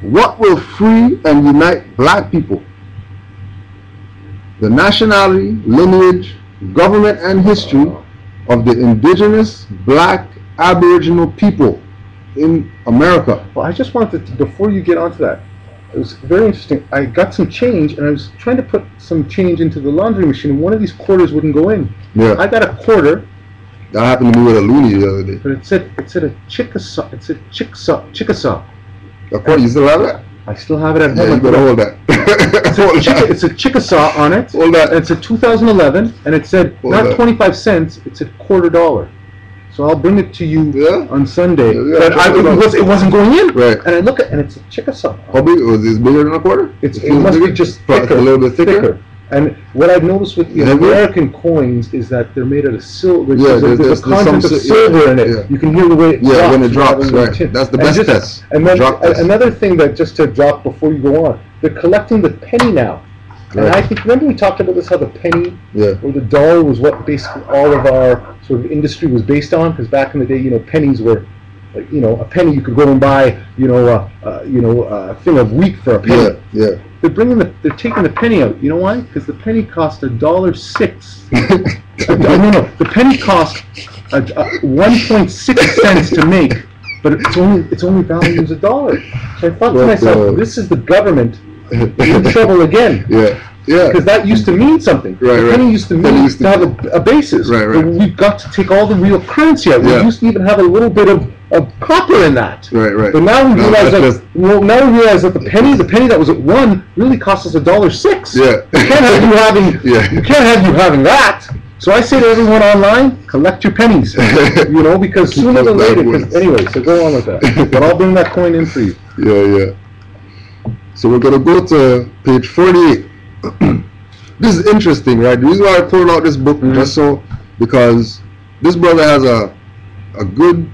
What will free and unite black people? The nationality, lineage, government, and history of the indigenous black aboriginal people in America. Well, I just wanted to, before you get onto that, it was very interesting. I got some change, and I was trying to put some change into the laundry machine, and one of these quarters wouldn't go in. Yeah, I got a quarter, that happened to me with a loony the other day. but it said it said a Chickasaw. It said Chickasaw. Chickasaw. Of course, you still have that? I still have it at Yeah, home. you better hold that. It's a, hold Chicka, that. it's a Chickasaw on it. Hold that. And it's a 2011, and it said Hold not that. 25 cents. It's a quarter dollar. So I'll bring it to you Yeah. on Sunday. Yeah, but I, it it, was, it wasn't going in. Right. And I look at and it's a Chickasaw. How big was this? Bigger than a quarter? It's, it feels must be just thicker, A little bit thicker. And what I've noticed with? American coins is that they're made out of silver. Yeah, there's, there's- there's a content some of si- yeah, silver in it. yeah. You can hear the way it Yeah, drops. when it drops, right. tin. That's the And best just- test. And then a- another thing that just to drop before you go on, they're collecting the penny now. And I think remember we talked about this how the penny Yeah. or the dollar was what basically all of our sort of industry was based on because back in the day, you know, pennies were. Like, you know, a penny you could go and buy, you know, uh, uh, you know, a thing of wheat for a penny. Yeah, yeah. They're bringing the, they're taking the penny out. You know why? Because the penny cost a dollar six. *laughs* No, no, the penny cost a, a 1.6 cents to make, but it's only it's only valued as a dollar. So I thought to myself, this is the government in trouble again. Yeah, yeah. Because that used to mean something. Right, the right. penny used to Penny mean used to, to- have a, a basis. Right, right. But we've got to take all the real currency out. Yeah. We used to even have a little bit of, of copper in that. Right, right. But now we No, realize that just- well, now we realize that the penny, the penny that was at one, really cost us a dollar six. Yeah. You can't have you having. *laughs* Yeah. You can't have you having that. So I say to everyone online, collect your pennies. *laughs* you know, because sooner than later. bad 'cause- boys. Anyway, so go on with that. But I'll bring that coin in for you. *laughs* Yeah, yeah. So we're gonna go to page forty-eight. *clears throat* this is interesting, right? The reason why I pulled out this book Mhm. just so because this brother has a a good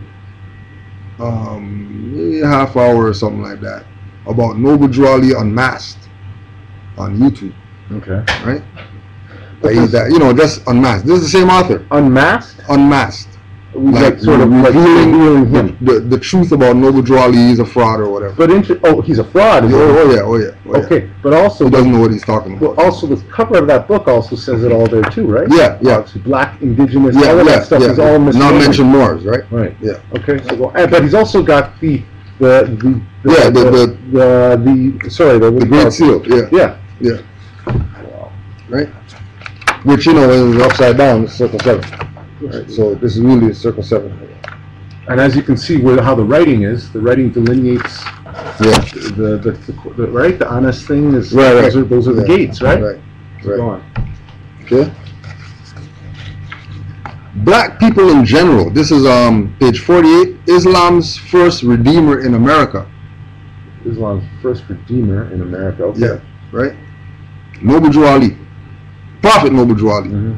um, half hour or something like that about Noble Unmasked on YouTube, Okay. right? that you know just unmasked. This is the same author, Unmasked? unmasked. Like, sort of like revealing him. the, the truth about Noble Drew Ali. He's a fraud or whatever. But inter- oh, he's a fraud. is Oh, oh yeah, oh yeah, oh yeah. Okay, but also He doesn't know what he's talking about. Well, also the cover of that book also says it all there too, right? Yeah, yeah. Black, indigenous, yeah, all yeah, that stuff yeah. is all Not mention Moors, right? Right. Yeah. Okay. So, well, and- but he's also got the the the, the Yeah, the- the, the, the sorry the, The Great Seal, yeah, Yeah. yeah, Wow. right? Which you know is upside down, it's circle seven. Right, so this is really a circle seven. And as you can see, where how the writing is, the writing delineates Yeah, the the, the, the right. The honest thing is Right, those right. are those are the Yeah. gates, right? right, right. Go on. Okay. Black people in general. This is um page forty-eight. Islam's first redeemer in America. Islam's first redeemer in America. Okay. Yeah, right. Noble Drew Ali, Prophet Noble Drew Ali, Mhm.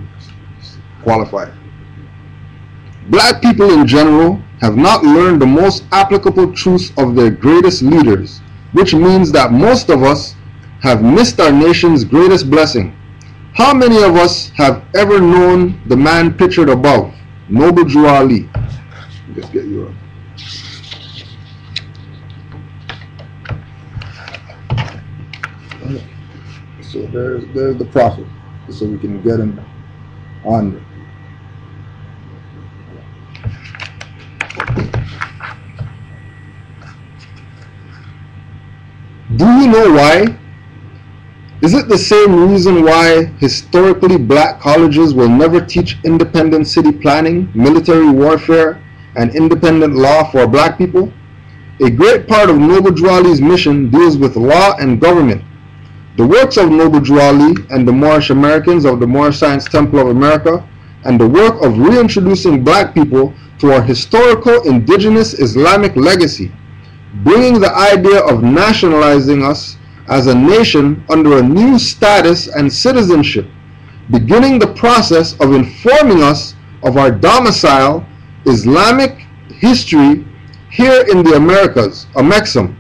qualified. Black people in general have not learned the most applicable truths of their greatest leaders, which means that most of us have missed our nation's greatest blessing. How many of us have ever known the man pictured above, Noble Drew Ali? Just get you a So there's there's the prophet, so we can get him on. Do you know why? Is it the same reason why historically black colleges will never teach independent city planning, military warfare, and independent law for black people? A great part of Noble Drew Ali's mission deals with law and government. The works of Noble Drew Ali and the Moorish Americans of the Moorish Science Temple of America and the work of reintroducing black people to our historical indigenous Islamic legacy, bringing the idea of nationalizing us as a nation under a new status and citizenship, beginning the process of informing us of our domicile, Islamic history here in the Americas, Amexem,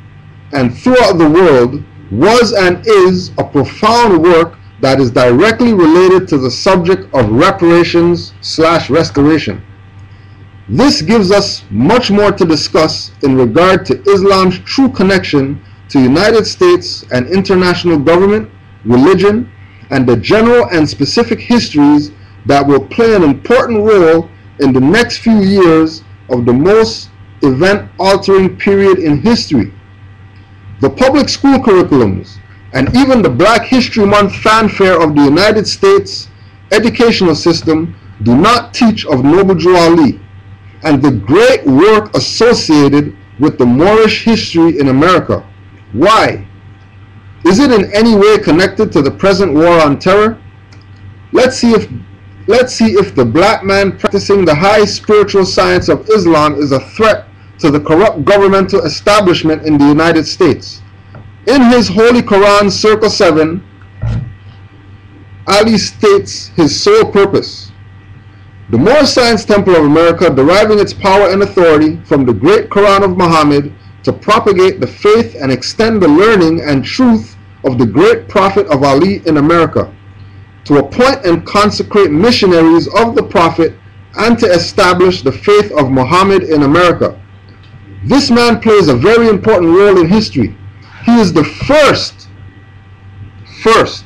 and throughout the world was and is a profound work that is directly related to the subject of reparations slash restoration. This gives us much more to discuss in regard to Islam's true connection to United States and international government, religion, and the general and specific histories that will play an important role in the next few years of the most event-altering period in history. The public school curriculums and even the Black History Month fanfare of the United States educational system do not teach of Noble Drew Ali and the great work associated with the Moorish history in America. Why? Is it in any way connected to the present war on terror? Let's see if let's see if the black man practicing the high spiritual science of Islam is a threat to the corrupt governmental establishment in the United States. In his Holy Quran, Circle 7, Ali states his sole purpose. The Moorish Science Temple of America deriving its power and authority from the great Quran of Muhammad to propagate the faith and extend the learning and truth of the great Prophet of Ali in America, to appoint and consecrate missionaries of the Prophet and to establish the faith of Muhammad in America. This man plays a very important role in history. He is the first, first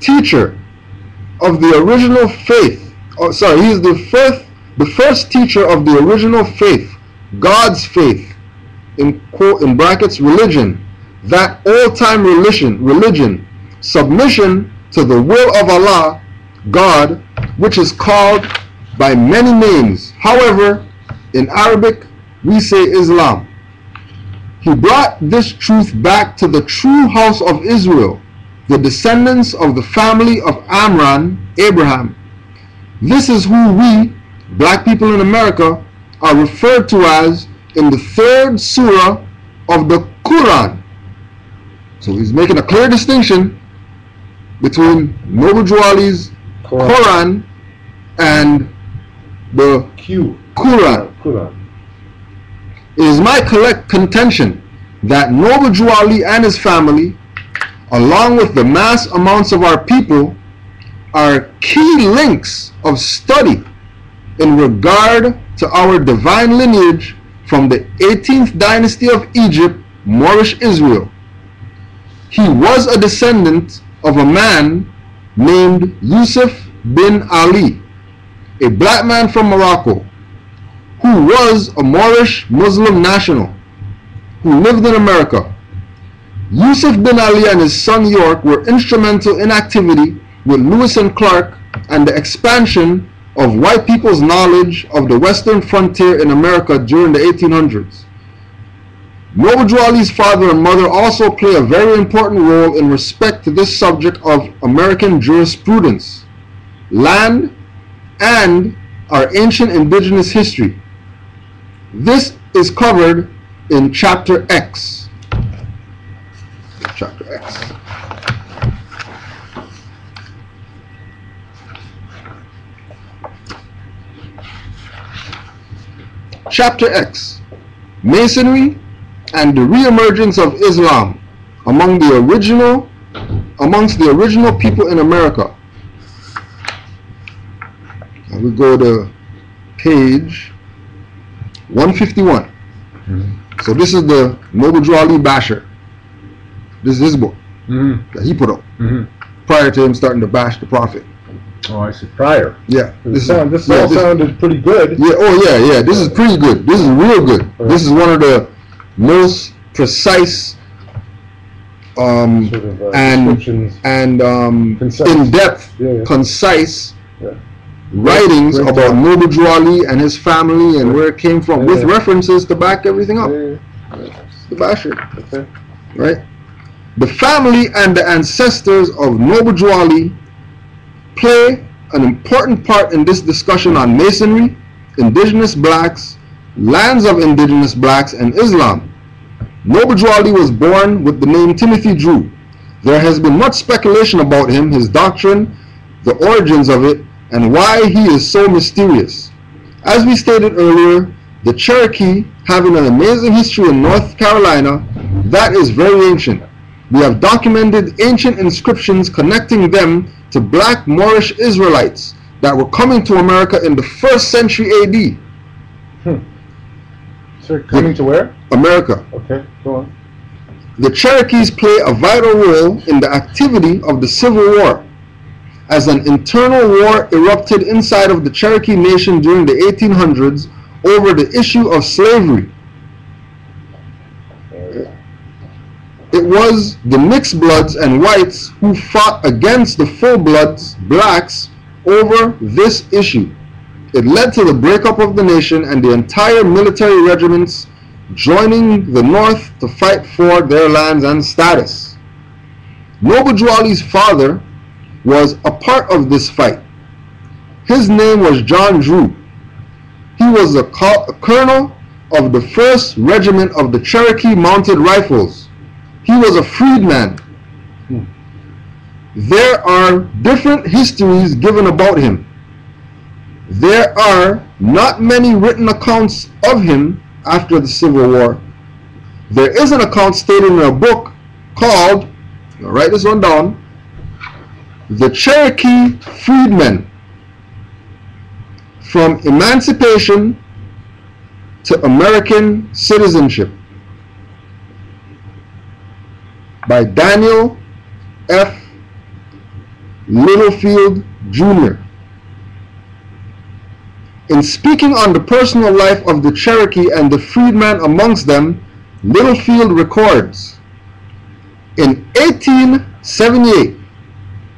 teacher of the original faith. Oh, sorry, he is the first, the first teacher of the original faith, God's faith, in quote in brackets religion, that all-time religion, religion, submission to the will of Allah, God, which is called by many names. However, in Arabic, we say Islam. He brought this truth back to the true house of Israel, the descendants of the family of Amram, Abraham. This is who we, black people in America, are referred to as in the third surah of the Quran. So he's making a clear distinction between Noble Drew Ali's Quran and the Q. Quran. Quran. It is my contention that Noble Drew Ali and his family, along with the mass amounts of our people, are key links of study in regard to our divine lineage from the 18th dynasty of Egypt, Moorish Israel. He was a descendant of a man named Yusuf bin Ali, a black man from Morocco, who was a Moorish Muslim national who lived in America. Yusuf bin Ali and his son York were instrumental in activity with Lewis and Clark and the expansion of white people's knowledge of the western frontier in America during the 1800s. Noble Ali's father and mother also play a very important role in respect to this subject of American jurisprudence, land, and our ancient indigenous history. This is covered in Chapter X. Chapter X. Chapter X Masonry and the reemergence of Islam among the original amongst the original people in America. And we go to page 151. So this is the Noble Drew Ali Basher. This is his book Mm-hmm. that he put up Mm-hmm. prior to him starting to bash the Prophet. Oh, I see. Prior. Yeah, This, is- sound, this yeah, all sounded pretty good. Yeah, oh yeah, yeah. This is pretty good. This is real good. This is one of the most precise um, Sort of uh, and and um, in-depth, Yeah, yeah. concise Yeah. Writings Great about. Noble Drew Ali and his family and where it came from, Yeah, with references to back everything up. Yeah, The Basher, yeah. Okay. right? The family and the ancestors of Noble Drew Ali play an important part in this discussion on Masonry, indigenous blacks, lands of indigenous blacks, and Islam. Noble Drew Ali was born with the name Timothy Drew. There has been much speculation about him, his doctrine, the origins of it, and why he is so mysterious. As we stated earlier, the Cherokee, having an amazing history in North Carolina, that is very ancient. We have documented ancient inscriptions connecting them to black Moorish Israelites that were coming to America in the first century AD. Hmm. So coming to where? America. Okay, go on. The Cherokees play a vital role in the activity of the Civil War, as an internal war erupted inside of the Cherokee Nation during the 1800s over the issue of slavery. It was the mixed bloods and whites who fought against the full bloods, blacks, over this issue. It led to the breakup of the nation and the entire military regiments joining the North to fight for their lands and status. Noble Drew father was a part of this fight. His name was John Drew. He was a, colonel of the 1st Regiment of the Cherokee Mounted Rifles. He was a freedman. There are different histories given about him. There are not many written accounts of him after the Civil War. There is an account stated in a book called, write this one down, The Cherokee Freedmen From Emancipation to American Citizenship by Daniel F. Littlefield Jr. In speaking on the personal life of the Cherokee and the freedmen amongst them, Littlefield records In 1878,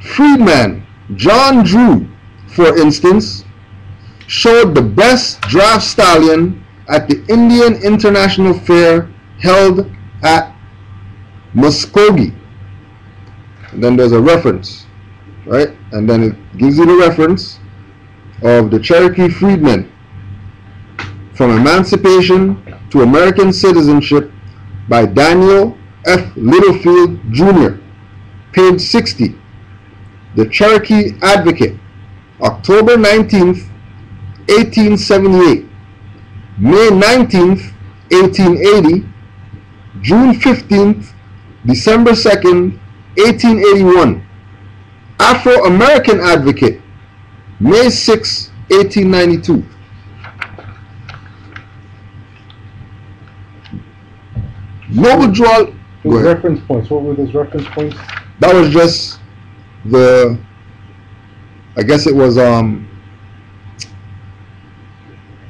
freedman John Drew, for instance, showed the best draft stallion at the Indian International Fair held at Muskogee. And then there's a reference, right? And then it gives you the reference of the Cherokee freedmen from emancipation to American citizenship by Daniel F. Littlefield Jr. Page 60. The Cherokee Advocate, October 19th, 1878, May 19th, 1880, June 15th, December 2nd, 1881. Afro-American advocate, May 6, 1892. Noble Drew. Those reference points, what were those reference points? That was just the. I guess it was um.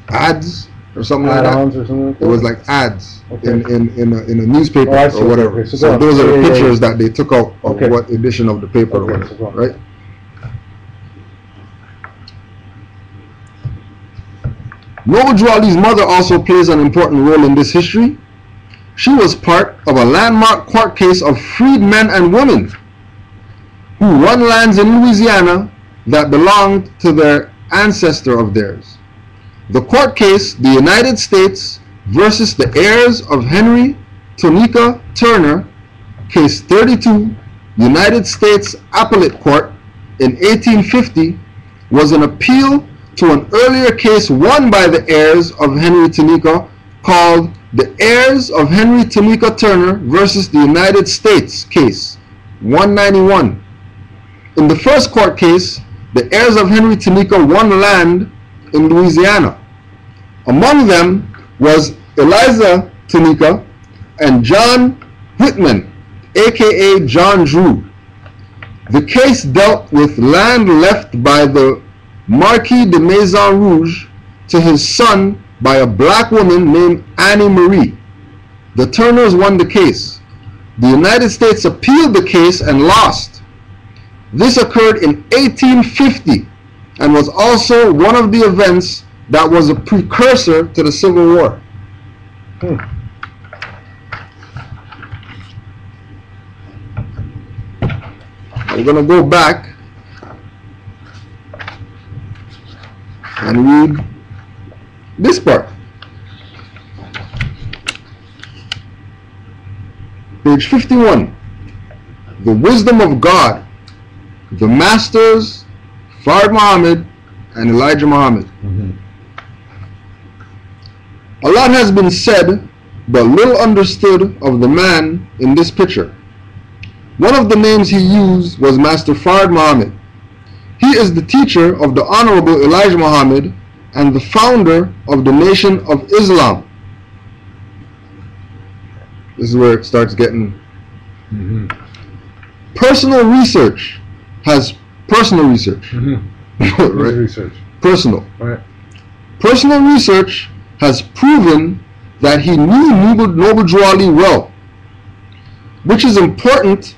Ads or something like that. Or something like that? It was like ads Okay. in, in, in, a, in a newspaper Oh, or whatever. Okay, so so those are the yeah, pictures yeah. that they took out of Okay. what edition of the paper or so whatever, on. right? Noble Drew Ali's mother also plays an important role in this history. She was part of a landmark court case of freed men and women who won lands in Louisiana that belonged to their ancestor of theirs. The court case, the United States versus the heirs of Henry Tonika Turner, case 32, United States Appellate Court in 1850, was an appeal to an earlier case won by the heirs of Henry Tonika called the Heirs of Henry Tonika Turner versus the United States case 191. In the first court case, the heirs of Henry Tonika won land in Louisiana. Among them was Eliza Tonika and John Whitman, aka John Drew. The case dealt with land left by the Marquis de Maison Rouge to his son by a black woman named Annie Marie. The Turners won the case. The United States appealed the case and lost. This occurred in 1850 and was also one of the events that was a precursor to the Civil War. Hmm. We're going to go back and read this part. Page 51. The wisdom of God. The masters, Fard Muhammad and Elijah Muhammad. Mhm. A lot has been said, but little understood of the man in this picture. One of the names he used was Master Fard Muhammad. He is the teacher of the Honorable Elijah Muhammad and the founder of the Nation of Islam. This is where it starts getting Mhm. personal research has personal research, *laughs* Mhm. right? Research, Personal. right? Personal research has proven that he knew Noble, Noble well, which is important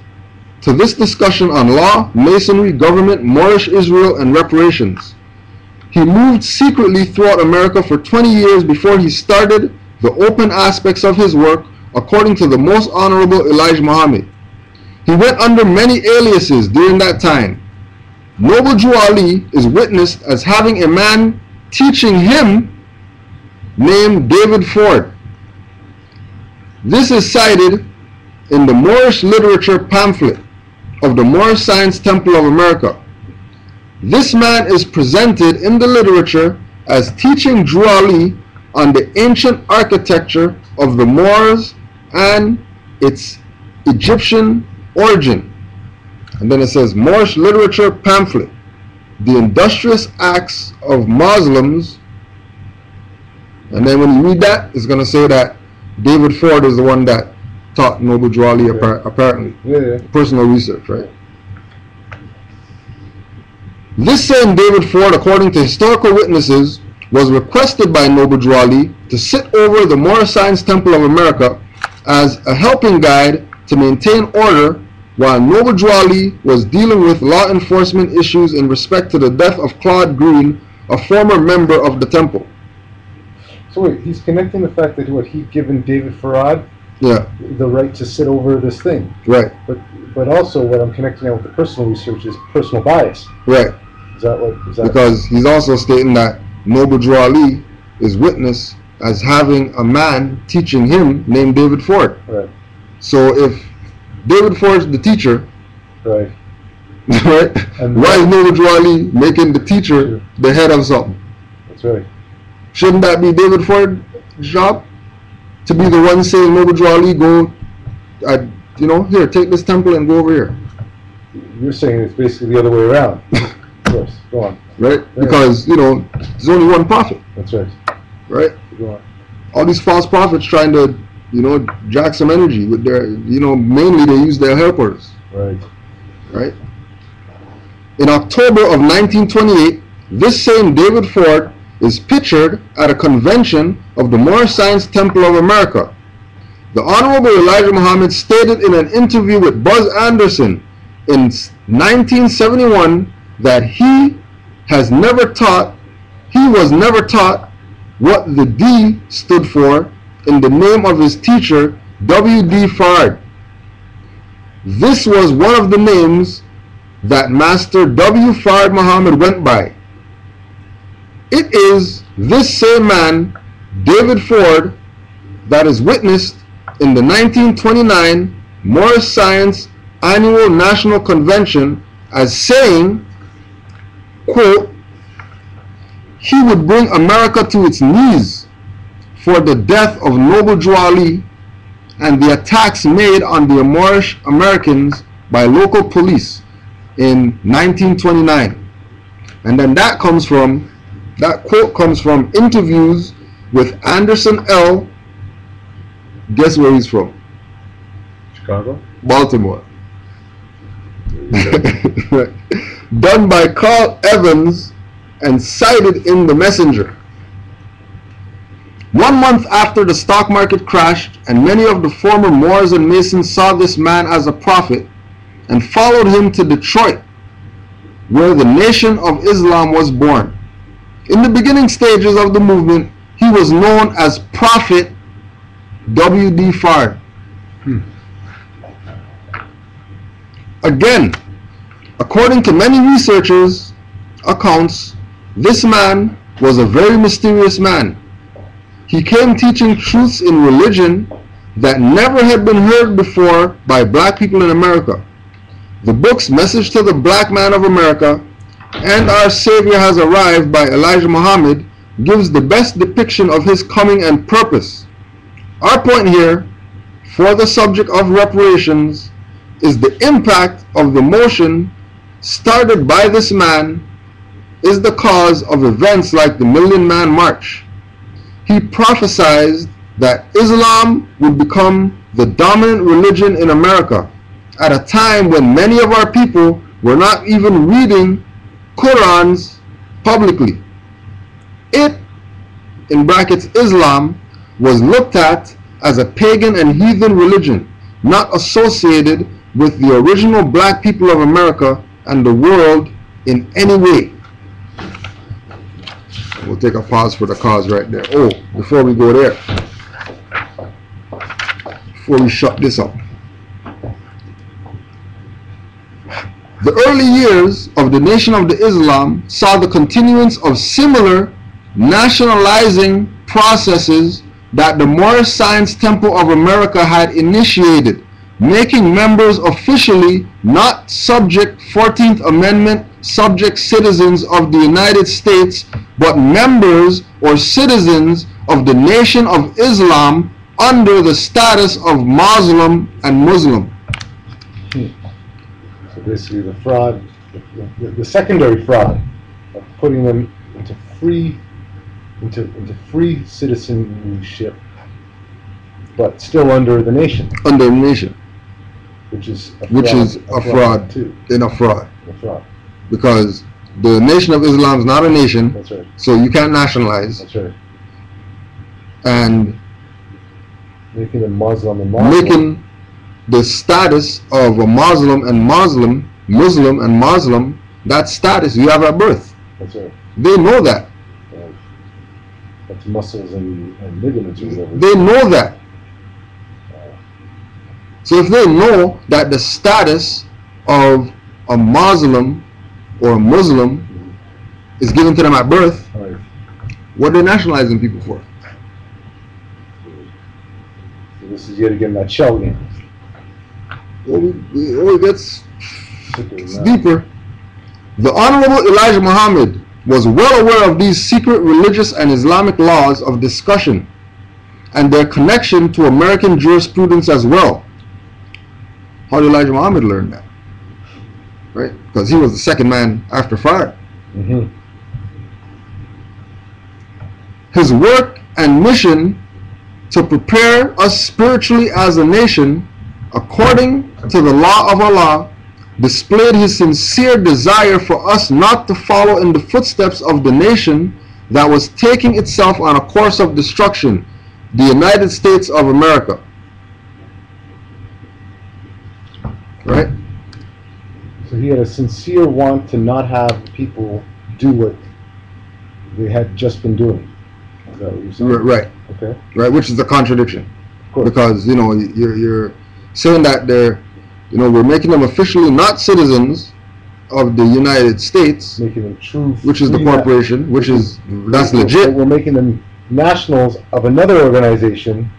to this discussion on law, masonry, government, Moorish Israel, and reparations. He moved secretly throughout America for 20 years before he started the open aspects of his work according to the most honorable Elijah Muhammad. He went under many aliases during that time. Noble Drew Ali is witnessed as having a man teaching him named David Ford. This is cited in the Moorish literature pamphlet of the Moorish Science Temple of America. This man is presented in the literature as teaching Drew Ali on the ancient architecture of the Moors and its Egyptian origin. And then it says Moorish literature pamphlet, the industrious acts of Muslims. And then when you read that, it's going to say that David Ford is the one that taught Noble Drew Ali appar- apparently Yeah, yeah. personal research, right? This same David Ford, according to historical witnesses, was requested by Noble Drew Ali to sit over the Moorish Science Temple of America as a helping guide to maintain order while Noble Drew was dealing with law enforcement issues in respect to the death of Claude Green, a former member of the temple. So wait, he's connecting the fact that what he'd given David Farad Yeah, the right to sit over this thing, right, but but also what I'm connecting that with the personal research is personal bias. right. Is that what? Is that? because he's also stating that Noble Drew is witness as having a man teaching him named David Ford. right, So if David Ford's the teacher, right. *laughs* right, And why is Noble Ali making the teacher the head of something? That's right. Shouldn't that be David Ford's job? To be the one saying, Noble Ali, go, uh, you know, here, take this temple and go over here. You're saying it's basically the other way around. *laughs* of course. Go on. Right? Because, you know, there's only one prophet, That's right. right? Go on. All these false prophets trying to, you know, jack some energy with their, you know, mainly they use their helpers, Right. right? In October of 1928, this same David Ford is pictured at a convention of the Moorish Science Temple of America. The Honorable Elijah Muhammad stated in an interview with Buzz Anderson in 1971 that he has never taught, he was never taught what the D stood for in the name of his teacher, W.D. Fard. This was one of the names that Master W. Fard Muhammad went by. It is this same man, David Ford, that is witnessed in the 1929 Moorish Science Annual National Convention as saying, quote, he would bring America to its knees for the death of Noble Drew Ali and the attacks made on the Moorish Americans by local police in 1929. And then that comes from, that quote comes from interviews with Anderson L. Guess where he's from? Chicago. Baltimore. *laughs* Done by Carl Evans and cited in the Messenger. One month after the stock market crashed, and many of the former Moors and Masons saw this man as a prophet and followed him to Detroit, where the Nation of Islam was born. In the beginning stages of the movement, he was known as Prophet W.D. Fard. Again, according to many researchers' accounts, this man was a very mysterious man. He came teaching truths in religion that never had been heard before by black people in America. The book's Message to the Black Man of America and Our Savior Has Arrived by Elijah Muhammad gives the best depiction of his coming and purpose. Our point here, for the subject of reparations, is the impact of the motion started by this man is the cause of events like the Million Man March. He prophesied that Islam would become the dominant religion in America at a time when many of our people were not even reading Qurans publicly. It, in brackets Islam, was looked at as a pagan and heathen religion, not associated with the original black people of America and the world in any way. We'll take a pause for the cause right there. Oh, before we go there, before we shut this up. The early years of the Nation of the Islam saw the continuance of similar nationalizing processes that the Moorish Science Temple of America had initiated, making members officially not subject 14th Amendment subject citizens of the United States, but members or citizens of the Nation of Islam under the status of Muslim and Muslim. So basically, the fraud, the, the, the secondary fraud of putting them into free, into into free citizenship, but still under the nation, under the nation, which is a which fraud, is a fraud too. in a fraud. A fraud. Because the Nation of Islam is not a nation, right. so you can't nationalize. That's right. And Making them Muslim and Muslim. making the status of a Muslim and Muslim, Muslim and Muslim, that status you have at birth. That's right. They know that. Right. That's muscles and, and ligaments. They know that. So if they know that the status of a Muslim or a Muslim is given to them at birth, what are they nationalizing people for? So this is yet again that shell game. Well, we- we- it gets It's deeper. The Honorable Elijah Muhammad was well aware of these secret religious and Islamic laws of discussion and their connection to American jurisprudence as well. How did Elijah Muhammad learn that? Right? Because he was the second man after Fard. hmm His work and mission to prepare us spiritually as a nation according to the law of Allah displayed his sincere desire for us not to follow in the footsteps of the nation that was taking itself on a course of destruction, the United States of America. Right? So he had a sincere want to not have people do what they had just been doing. Is that what you're saying? Right. Okay. Right, which is a contradiction. Because you know you're, you're saying that they're you know we're making them officially not citizens of the United States making them true. which is the corporation which is that's legit We're making them nationals of another organization,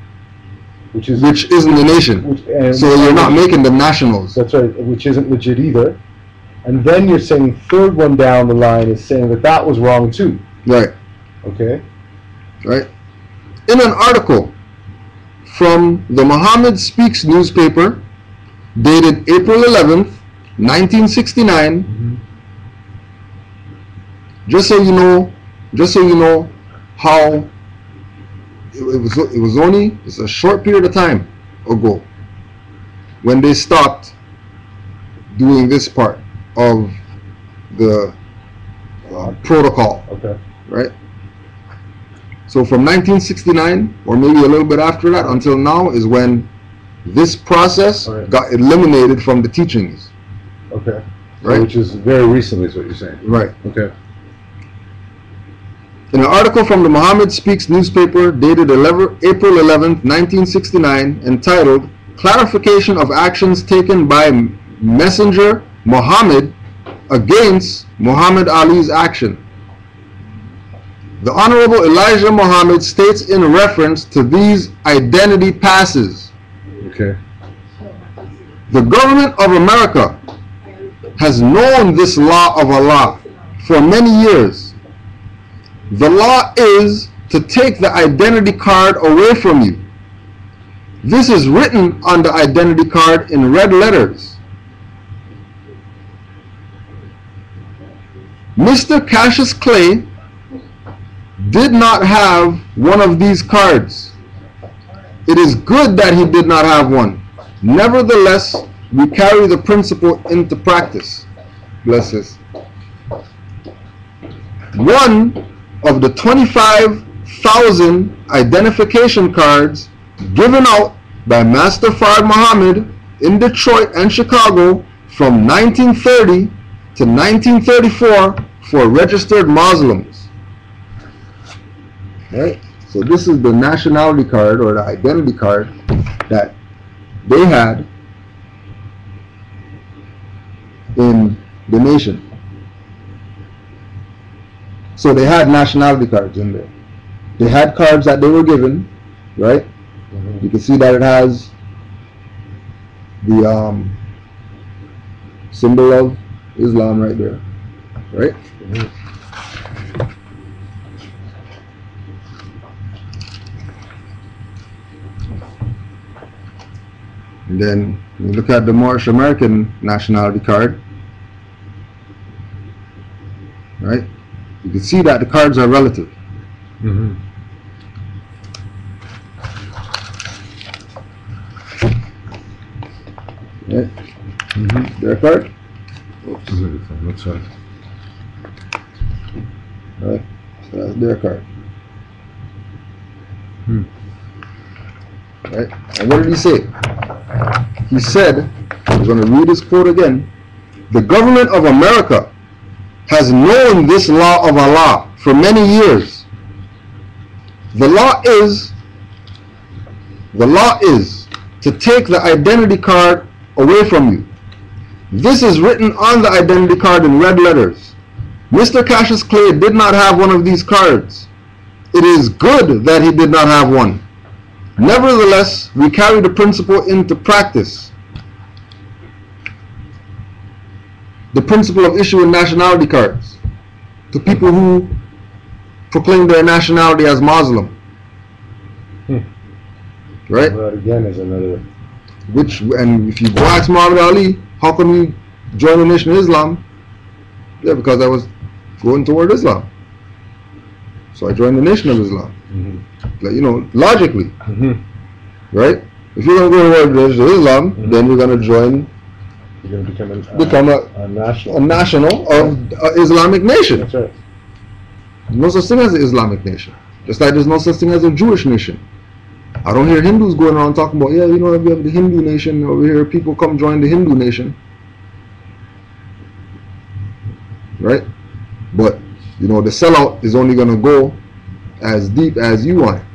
which is which isn't the nation which, so you're not making them nationals That's right, which isn't legit either. And then you're saying third one down the line is saying that that was wrong too. right Okay. right in an article from the Muhammad Speaks newspaper dated April 11th 1969 mm-hmm. just so you know, just so you know how it, it was it was only it's a short period of time ago when they stopped doing this part of the uh, protocol, Okay. right? So from 1969 or maybe a little bit after that until now is when this process Alright. got eliminated from the teachings, Okay. right? Which is very recently, is what you're saying. Right. Okay. In an article from the Muhammad Speaks newspaper dated 11, April 11, 1969, entitled Clarification of Actions Taken by Messenger Muhammad Against Muhammad Ali's Action. The Honorable Elijah Muhammad states in reference to these identity passes Okay. The government of America has known this law of Allah for many years. The law is to take the identity card away from you. This is written on the identity card in red letters. Mr. Cassius Clay did not have one of these cards. It is good that he did not have one. Nevertheless, we carry the principle into practice. Bless us. One of the 25,000 identification cards given out by Master Fard Muhammad in Detroit and Chicago from 1930 to 1934 for registered Muslims. Right? So this is the nationality card or the identity card that they had in the nation. So they had nationality cards in there. They had cards that they were given, right? Mhm. You can see that it has the um, symbol of Islam right there, right? Mhm. And then you look at the Moorish American nationality card, right? You can see that the cards are relative. Mm -hmm. Right? Mhm. Their card, Oops. That's right. right? So that's their card. Hmm. Right? And what did he say? He said, I'm going to read his quote again. The government of America has known this law of Allah for many years. The law is the law is to take the identity card away from you. This is written on the identity card in red letters. Mr. Cassius Clay did not have one of these cards. It is good that he did not have one. Nevertheless, we carry the principle into practice. The principle of issuing nationality cards. to people who proclaim their nationality as Muslim. Hmm. Right? That again is another. Which and if you go ask Muhammad Ali, how come you join the Nation of Islam? Yeah, because I was going toward Islam. So I joined the Nation of Islam. Mm-hmm. Like, you know, logically, Mm-hmm. right? If you're gonna go toward the Nation of Islam, Mhm. then you're gonna join You're going to become, an, uh, Become a- a national. a national of uh, Islamic nation. That's right. No such thing as an Islamic nation. Just like there's no such thing as a Jewish nation. I don't hear Hindus going around talking about, yeah, you know, we have the Hindu nation over here. People come join the Hindu nation. Right? But, you know, the sellout is only going to go as deep as you want it.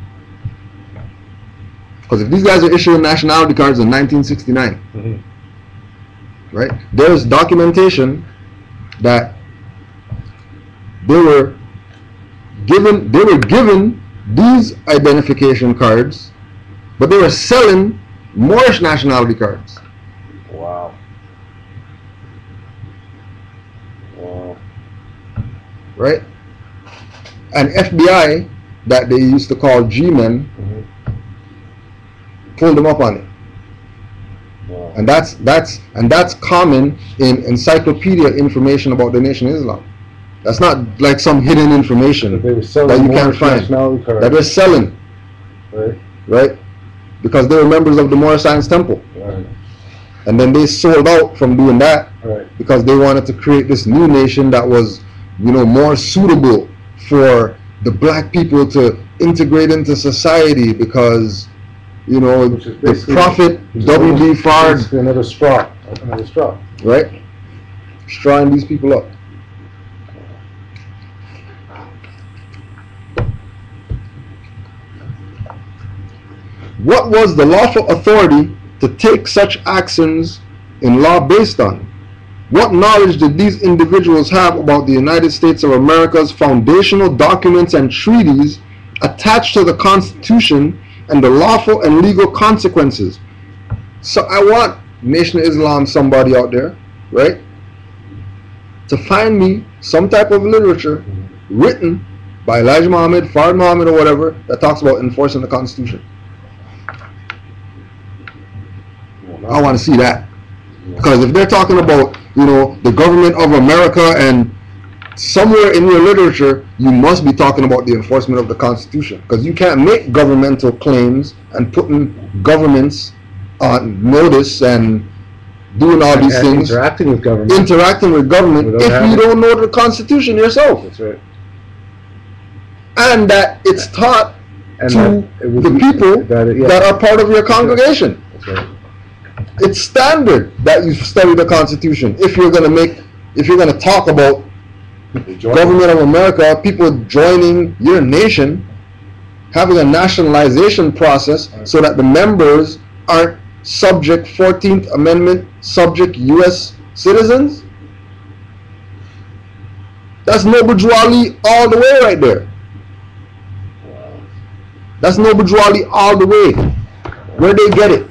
Because if these guys are issuing nationality cards in 1969, Mm-hmm. Right? There's documentation that they were given they were given these identification cards, but they were selling Moorish nationality cards. Wow. Wow. Right? An FBI that they used to call G-men Mm-hmm. pulled them up on it. Wow. And that's that's and that's common in encyclopedia information about the Nation of Islam. That's not like some hidden information that you can't find. that they're selling, right? right? Because they were members of the Moorish Science Temple. Right. And then they sold out from doing that Right. because they wanted to create this new nation that was, you know, more suitable for the black people to integrate into society because, you know, the prophet W.D. Fard, Another straw. Another straw. right? Strawing these people up. What was the lawful authority to take such actions in law based on? What knowledge did these individuals have about the United States of America's foundational documents and treaties attached to the Constitution and the lawful and legal consequences? So I want Nation of Islam somebody out there, right? To find me some type of literature written by Elijah Muhammad, Fard Muhammad, or whatever that talks about enforcing the Constitution. I want to see that. Because if they're talking about, you know, the government of America and somewhere in your literature, you must be talking about the enforcement of the Constitution. Because you can't make governmental claims and putting governments on notice and doing all these And things, interacting with government. interacting with government, if you don't know the Constitution yourself. That's right. And that it's taught And to it the be- people that, it- yeah, that are part of your congregation. That's right. it's standard that you study the Constitution if you're gonna make if you're gonna talk about government of America, people joining your nation, having a nationalization process so that the members aren't subject 14th Amendment subject US citizens. That's Noble Drew Ali all the way right there. That's Noble Drew Ali all the way. Where'd they get it?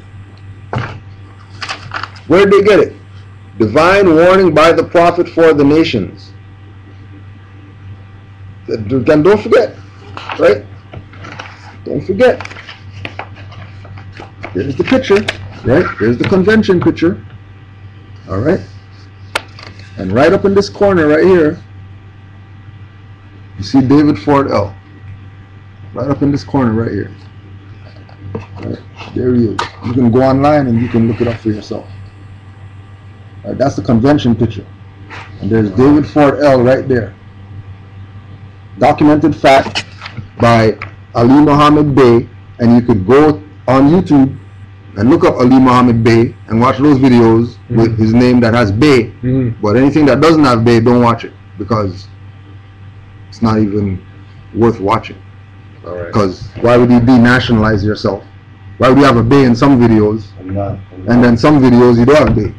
Where'd they get it? Divine warning by the prophet for the nations. And don't forget, right? Don't forget. Here's the picture, right? Here's the convention picture. All right? And right up in this corner right here, you see David Ford-El. Right up in this corner right here. Right, there he is. You can go online and you can look it up for yourself. That's the convention picture. And there's David Ford-El right there. Documented fact by Ali Muhammad Bey. And you could go on YouTube and look up Ali Muhammad Bey and watch those videos with his name that has Bey. Mhm. But anything that doesn't have Bey, don't watch it because it's not even worth watching. All right. Because why would you denationalize yourself? Why would you have a Bey in some videos, I'm not. I'm and then some videos you don't have a Bey?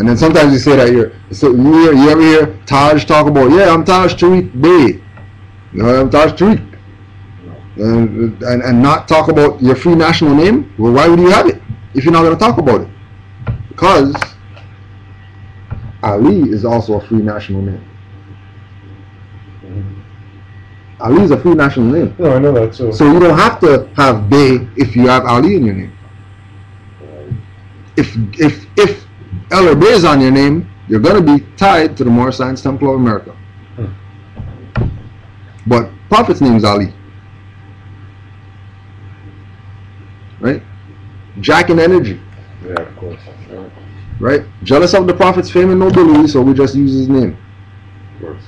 And then sometimes you say that you're, so you, hear, you ever hear Taj talk about, yeah, I'm Taj Tarik Bey. No, I'm Taj Tarik. And, and, and not talk about your free national name? Well, why would you have it if you're not going to talk about it? Because Ali is also a free national name. Ali is a free national name. No, I know that, so. So you don't have to have Bey if you have Ali in your name. If if if El Bey is on your name, you're gonna be tied to the Moorish Science Temple of America. Hmm. But Prophet's name is Ali. Right? Jack and Energy. Yeah, of course, right, Right? Jealous of the Prophet's fame and nobility, so we just use his name. of course.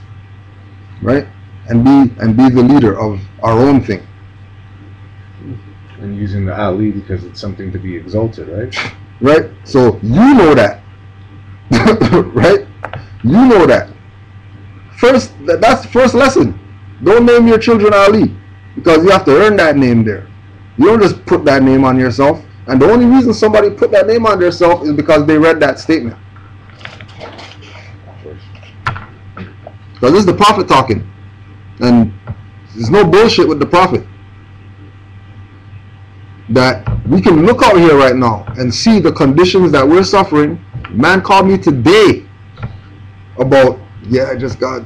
Right? And be and be the leader of our own thing. And using the Ali because it's something to be exalted, right? right? So you know that, *laughs* right? You know that. First, that's the first lesson. Don't name your children Ali because you have to earn that name there. You don't just put that name on yourself. And the only reason somebody put that name on themselves is because they read that statement. Because this is the prophet talking. And there's no bullshit with the prophet. That we can look out here right now and see the conditions that we're suffering. Man called me today about, yeah, I just got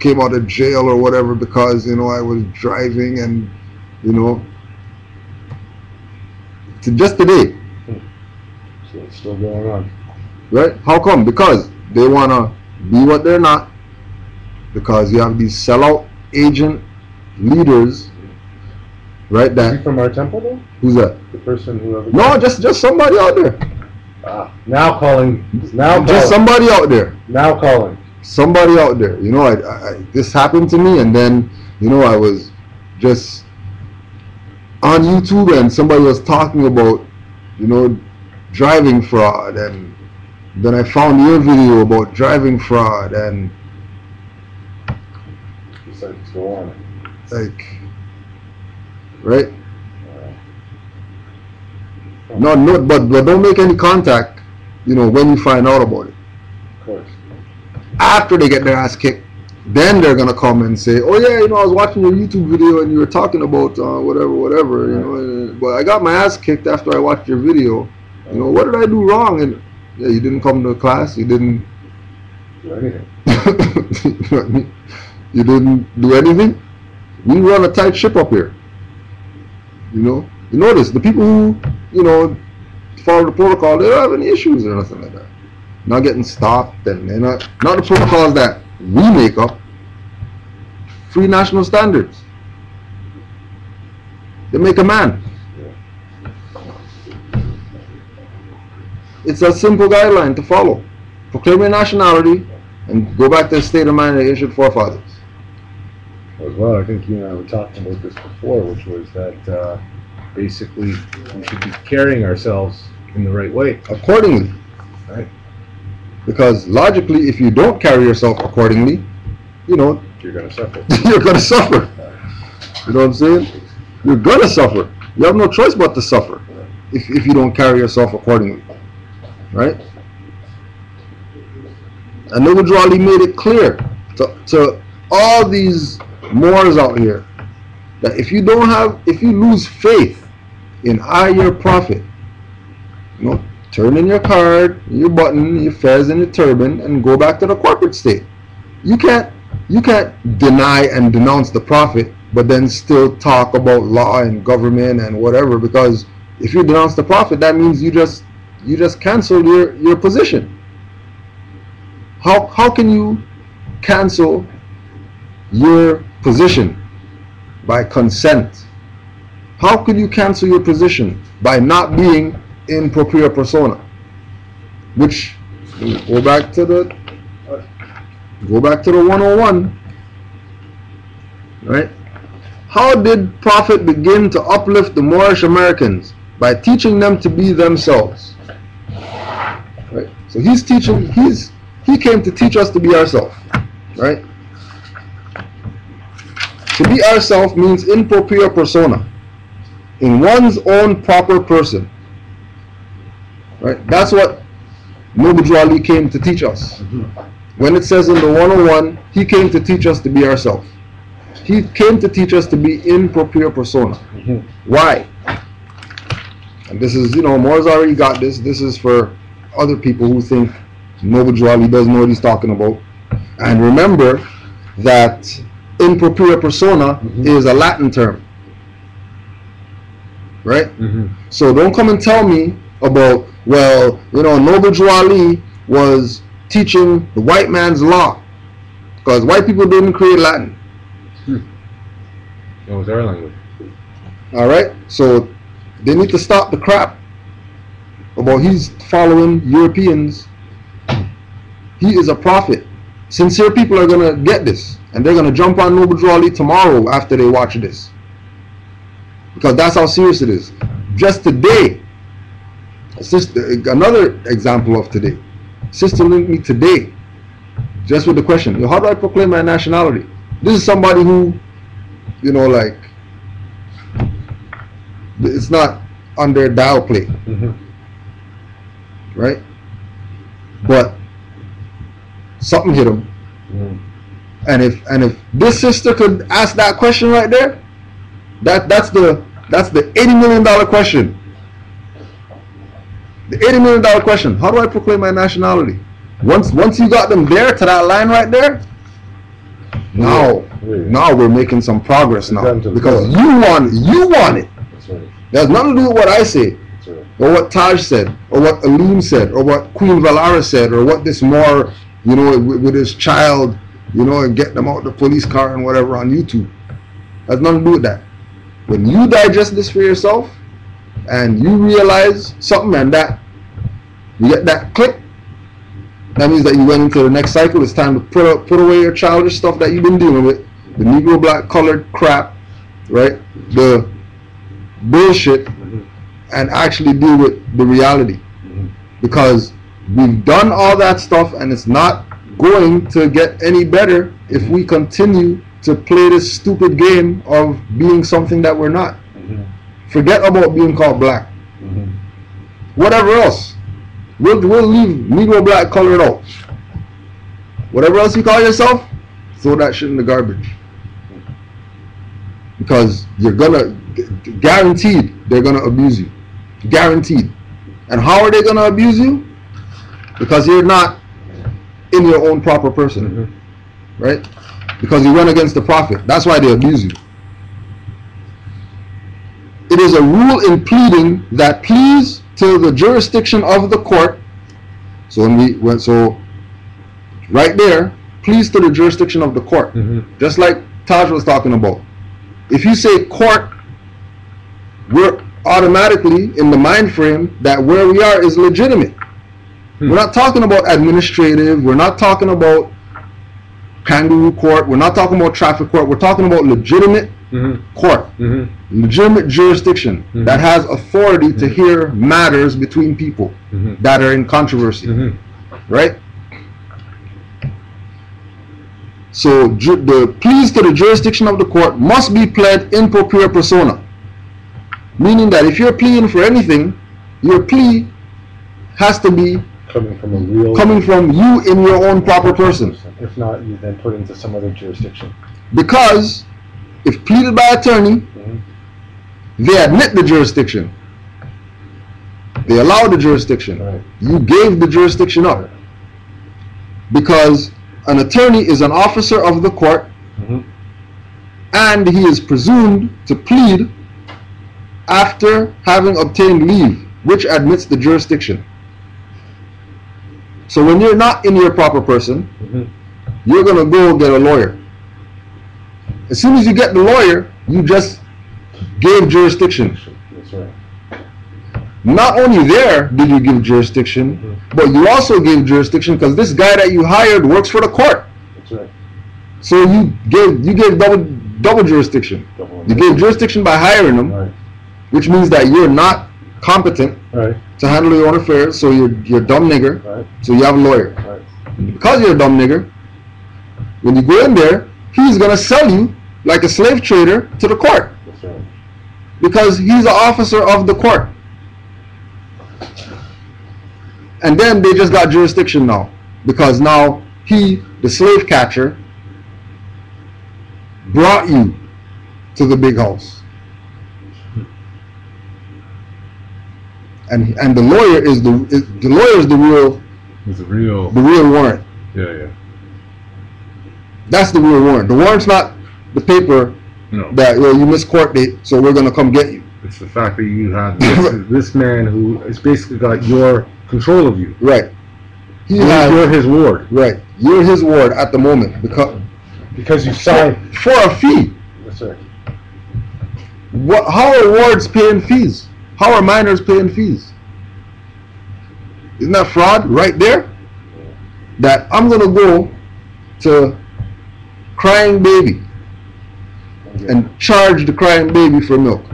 came out of jail or whatever because, you know, I was driving and, you know, to just today, So it's still going on. right? How come? Because they want to be what they're not. Because you have these sellout agent leaders, right? Is he That from our temple though? who's that? The person whoever. No, just just somebody out there. Ah, now calling, now calling, Just somebody out there. now calling. Somebody out there. You know, I, I, this happened to me, and then you know I was just on YouTube, and somebody was talking about you know driving fraud, and then I found your video about driving fraud, and go on. like right No no but, but don't make any contact you know when you find out about it Of course. after they get their ass kicked then they're gonna come and say oh yeah you know i was watching your youtube video and you were talking about uh, whatever whatever you know and, but i got my ass kicked after i watched your video you know what did i do wrong and yeah you didn't come to class you didn't Do anything. you know I mean? You didn't do anything. We run a tight ship up here. You know. You notice the people who, you know, follow the protocol, they don't have any issues or nothing like that. Not getting stopped and they're not not the protocols that we make up. Free national standards. They make a man. It's a simple guideline to follow. Proclaim your nationality and go back to the state of mind that issued forefathers. As well, I think you and I were talking about this before, which was that uh, basically we should be carrying ourselves in the right way. accordingly. Right. Because logically, if you don't carry yourself accordingly, you know, *laughs* You're going to suffer. you're gonna suffer. You know what I'm saying? You're gonna suffer. You have no choice but to suffer if, if you don't carry yourself accordingly. Right? And Noble Ali made it clear to, to all these Moors out here that if you don't have, if you lose faith in I, your prophet, you know, turn in your card, your button, your fez, and your turban, and go back to the corporate state. You can't you can't deny and denounce the prophet, but then still talk about law and government and whatever. Because if you denounce the prophet, that means you just you just cancel your your position. How how can you cancel your position by consent? How could you cancel your position by not being in propria persona? Which go back to the go back to the 101 right? How did prophet begin to uplift the moorish americans by teaching them to be themselves? Right? So he's teaching he's he came to teach us to be ourselves right? To be ourselves means in propria persona in one's own proper person right that's what Noble Ali came to teach us when it says in the 101, he came to teach us to be ourselves. He came to teach us to be in propria persona. Why? And this is, you know, Moors already got this. This is for other people who think Noble Ali doesn't know what he's talking about. And remember that in propria persona Mhm. is a Latin term. Right? Mm-hmm. So don't come and tell me about, well, you know, Noble Drew was teaching the white man's law. Because white people didn't create Latin. It was our language. All right? So they need to stop the crap about he's following Europeans. He is a prophet. Sincere people are going to get this. And they're going to jump on Noble Drew tomorrow after they watch this. Because that's how serious it is. Just today, sister, another example of today. Sister linked me today, just with the question, how do I proclaim my nationality? This is somebody who, you know, like, it's not their dial plate, Mm-hmm. right? But something hit them, Mm-hmm. and if and if this sister could ask that question right there, that that's the that's the eighty million dollar question. The eighty million dollar question: How do I proclaim my nationality? Once once you got them there to that line right there, now Yeah. now we're making some progress now Down to the because you want you want it. That's right. It has nothing to do with what I say right. or what Taj said, or what Aloom said, or what Queen Valara said, or what this Moor, you know, with, with his child, you know, and get them out of the police car and whatever on YouTube. Has nothing to do with that. When you digest this for yourself, and you realize something, and that you get that click, that means that you went into the next cycle. It's time to put up, put away your childish stuff that you've been dealing with, the Negro black colored crap, right? The bullshit and actually deal with the reality because we've done all that stuff and it's not going to get any better if we continue to play this stupid game of being something that we're not. Mhm. Forget about being called black. Mhm. Whatever else, we'll, we'll leave Negro black colored out. Whatever else you call yourself, throw that shit in the garbage. Because you're gonna, guaranteed, they're gonna abuse you. Guaranteed. And how are they gonna abuse you? Because you're not in your own proper person, Mhm. right? Because you went against the prophet. That's why they abuse you. It is a rule in pleading that pleas to the jurisdiction of the court. So when we went, so right there, pleas to the jurisdiction of the court. Mhm. Just like Taj was talking about. If you say court, we're automatically in the mind frame that where we are is legitimate. Hmm. We're not talking about administrative, we're not talking about kangaroo court, we're not talking about traffic court, we're talking about legitimate Mhm. court, Mhm. legitimate jurisdiction Mhm. that has authority to hear matters between people Mhm. that are in controversy, Mhm. right? So ju- the pleas to the jurisdiction of the court must be pled in propria persona, meaning that if you're pleading for anything, your plea has to be Coming from a real. coming from you in your own proper person. If not, you then put into some other jurisdiction. Because if pleaded by attorney, Mhm. they admit the jurisdiction. They allow the jurisdiction. Right. You gave the jurisdiction up. Because an attorney is an officer of the court Mhm. and he is presumed to plead after having obtained leave, which admits the jurisdiction. So when you're not in your proper person, Mhm. you're gonna go get a lawyer. As soon as you get the lawyer, you just gave jurisdiction. That's right. Not only there did you give jurisdiction, but you also gave jurisdiction because this guy that you hired works for the court. That's right. So you gave you gave double double jurisdiction. Double You gave jurisdiction by hiring him, Right. which means that you're not competent Right. To handle your own affairs. So you're you're a dumb nigger. Right. So you have a lawyer. Right. Because you're a dumb nigger, when you go in there, he's gonna sell you like a slave trader to the court right. because he's an officer of the court. And then they just got jurisdiction now because now he, the slave catcher, brought you to the big house. And and the lawyer is the is, the lawyer is the real It's real. the real warrant. Yeah, yeah. That's the real warrant. The warrant's not the paper No, that well you missed court date, so we're gonna come get you. it's the fact that you have this, *laughs* this man who has basically got your control of you. Right. He You're, has you're his ward. right. You're his ward at the moment because Because you signed, for a fee. that's right. What? How are wards paying fees? How are minors paying fees? Isn't that fraud right there? That I'm gonna go to crying baby and charge the crying baby for milk.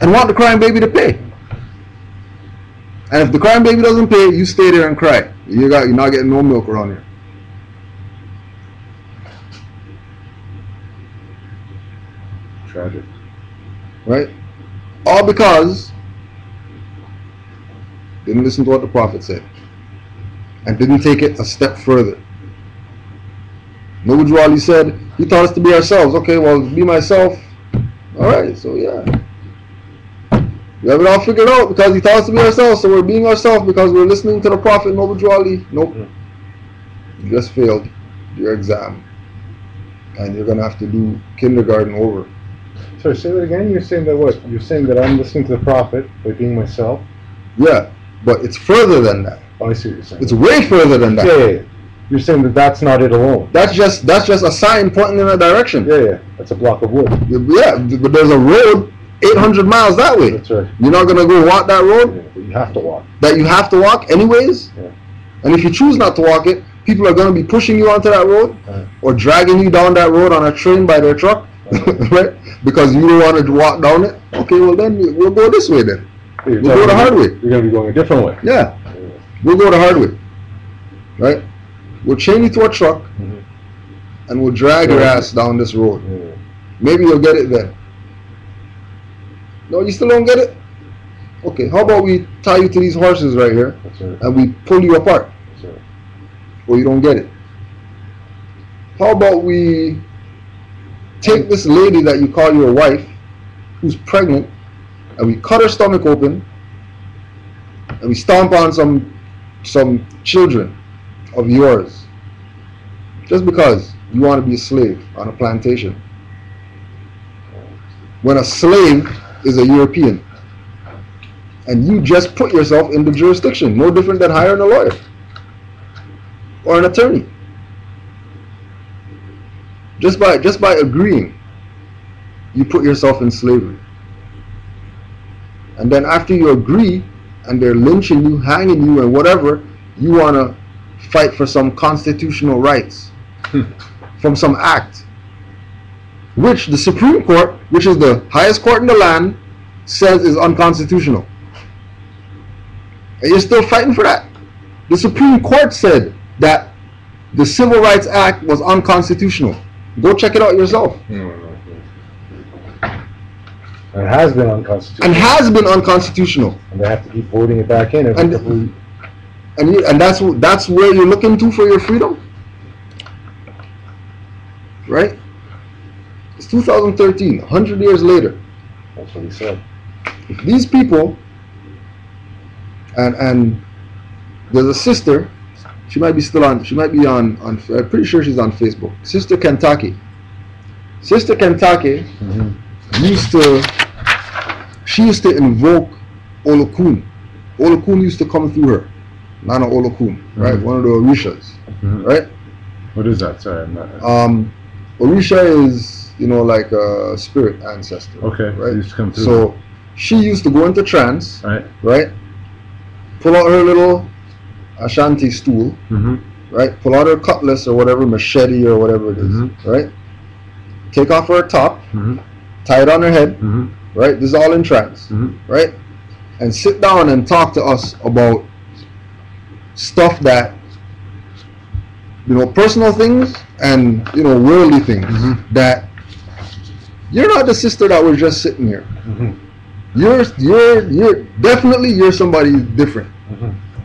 And want the crying baby to pay. And if the crying baby doesn't pay, you stay there and cry. You got you're not getting no milk around here. Tragic. Right? All because didn't listen to what the prophet said. And didn't take it a step further. Noble Ali said, he taught us to be ourselves. Okay, well be myself. Alright, so yeah. We have it all figured out because he taught us to be ourselves, so we're being ourselves because we're listening to the Prophet Noble Ali. Nope. You just failed your exam. And you're gonna have to do kindergarten over. Sorry, say that again. You're saying that what? You're saying that I'm listening to the prophet by being myself. Yeah, but it's further than that. Oh, I see what you're saying. It's way further than that. yeah, yeah. You're saying that that's not it alone. That's just that's just a sign pointing in a direction. Yeah, yeah. That's a block of wood. Yeah, but there's a road 800 miles that way. That's right. You're not gonna go walk that road Yeah, but you have to walk. that you have to walk anyways. Yeah. And if you choose not to walk it, people are gonna be pushing you onto that road Right. or dragging you down that road on a train by their truck, uh-huh. *laughs* right? Because you don't want to walk down it. Okay, well then we'll go this way then. You're We'll go the hard way. You're going to be going a different way. Yeah, we'll go the hard way, right? We'll chain you to a truck Mhm. and we'll drag your ass down this road. Yeah. Maybe you'll get it then. No, you still don't get it? Okay, how about we tie you to these horses right here right. and we pull you apart That's right. or you don't get it? How about we take this lady that you call your wife who's pregnant and we cut her stomach open and we stomp on some some children of yours just because you want to be a slave on a plantation. When a slave is a European and you just put yourself in the jurisdiction no different than hiring a lawyer or an attorney just by just by agreeing you put yourself in slavery. And then after you agree and they're lynching you hanging you and whatever you want to fight for some constitutional rights hmm. from some act which the supreme court which is the highest court in the land says is unconstitutional. And you're still fighting for that. The supreme court said that the civil rights act was unconstitutional Go check it out yourself. And it has been unconstitutional. And has been unconstitutional. And they have to keep voting it back in every And- And you, and that's that's where you're looking to for your freedom. Right? It's 2013, 100 years later. That's what he said. If these people and and there's a sister, she might be still on she might be on on I'm pretty sure she's on Facebook. Sister Kentucky. Sister Kentucky Mm-hmm. used to she used to invoke Olokun. Olokun used to come through her. Nana Olokun, right? Mhm. One of the Orishas, Mhm. right? What is that? Sorry, I'm not. Um, Orisha is, you know, like a spirit ancestor. okay, right. Please come through. So she used to go into trance, Right. right? Pull out her little Ashanti stool, Mm-hmm. right? Pull out her cutlass or whatever, machete or whatever it is, Mhm. right? Take off her top, Mm-hmm. tie it on her head, Mm-hmm. right? This is all in trance, Mhm. right? And sit down and talk to us about stuff that, you know, personal things and, you know, worldly things Mhm. that you're not the sister that was just sitting here. Mm-hmm. You're, you're, you're definitely you're somebody different.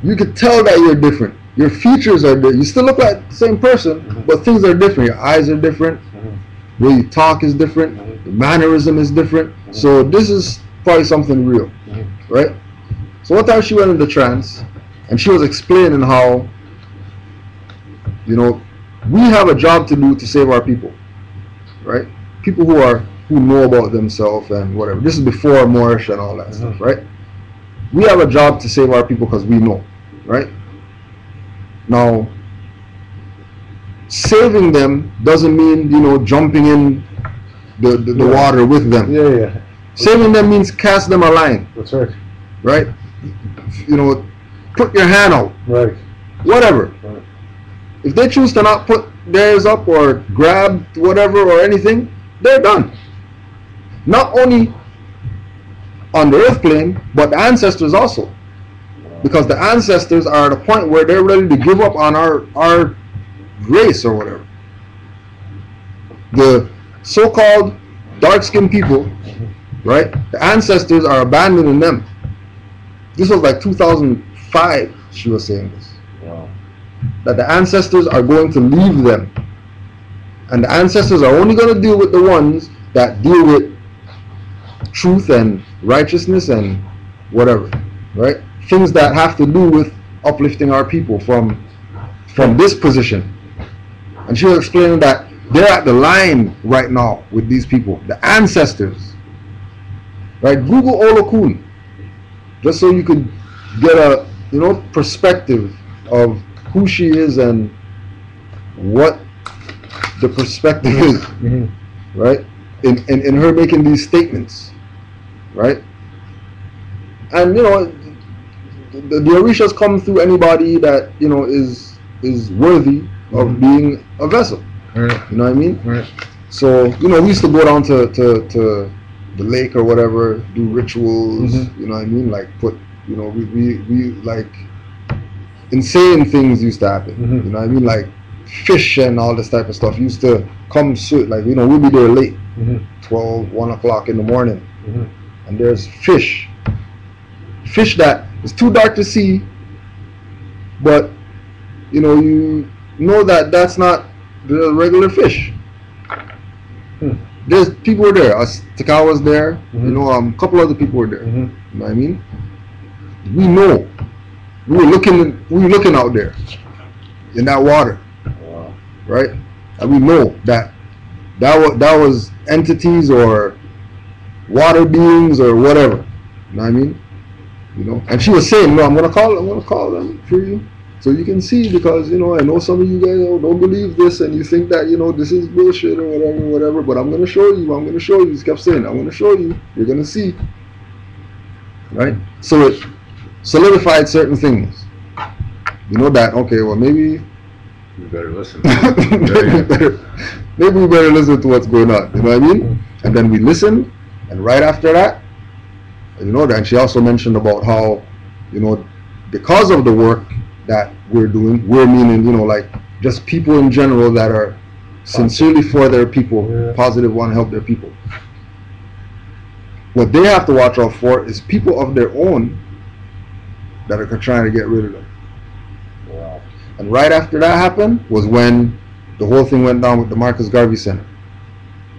Mm-hmm. You could tell that you're different. Your features are different. You still look like the same person, Mhm. but things are different. Your eyes are different. The way you talk is different. Mhm. The mannerism is different. Mhm. So this is probably something real, Mhm. right? So one time she went into trance, and she was explaining how, you know, we have a job to do to save our people, right? People who are who know about themselves and whatever. This is before Moorish and all that stuff, right? We have a job to save our people because we know, right? Now, saving them doesn't mean you know jumping in the, the, the Yeah. water with them. Yeah, yeah, Saving them means cast them a line, that's right, right? You know, put your hand out, right. whatever. Right. If they choose to not put theirs up or grab whatever or anything, they're done. Not only on the earth plane, but the ancestors also. Because the ancestors are at a point where they're ready to give up on our our race or whatever. The so-called dark-skinned people, right? The ancestors are abandoning them. This was like 2005. She was saying this Wow. that the ancestors are going to leave them. And the ancestors are only going to deal with the ones that deal with truth and righteousness and whatever, right? Things that have to do with uplifting our people from from this position. And she was explaining that they're at the line right now with these people, the ancestors. Right? Google Olokun, just so you could get a you know perspective of who she is and what the perspective is, Mhm. right? In, in in her making these statements, right? And you know, the, the Orishas come through anybody that you know is is worthy of Mhm. being a vessel. Right, You know what I mean? right. So you know, we used to go down to to, to the lake or whatever, do rituals. Mhm. You know what I mean? Like put, you know, we we, we like insane things used to happen. Mhm. You know what I mean? Like fish and all this type of stuff used to come soon. Like you know, we'll be there late, Mhm. 12, 1 o'clock in the morning, Mhm. and there's fish, fish that is too dark to see, but you know you know that that's not the regular fish. Hmm. There's people were there. Us, Taka was there. You Mhm. know, um, a couple other people were there. Mhm. You know what I mean? We know. We were looking. We were looking out there in that water, Wow. right? And we know that that was that was entities or water beings or whatever. You know what I mean? You know. And she was saying, "No, I'm gonna call. I'm gonna call them for you." So you can see because you know I know some of you guys don't don't believe this and you think that you know this is bullshit or whatever, whatever. But I'm gonna show you. I'm gonna show you. She kept saying, "I'm gonna show you. You're gonna see." Right. So it solidified certain things. You know that okay. Well, maybe You better listen. *laughs* maybe, we better, maybe we better listen to what's going on. You know what I mean? And then we listened, and right after that, you know, and she also mentioned about how, you know, because of the work that we're doing, we're meaning, you know, like just people in general that are sincerely for their people, Yeah. positive, want to help their people. What they have to watch out for is people of their own that are trying to get rid of them. Wow. And right after that happened was when the whole thing went down with the Marcus Garvey Center,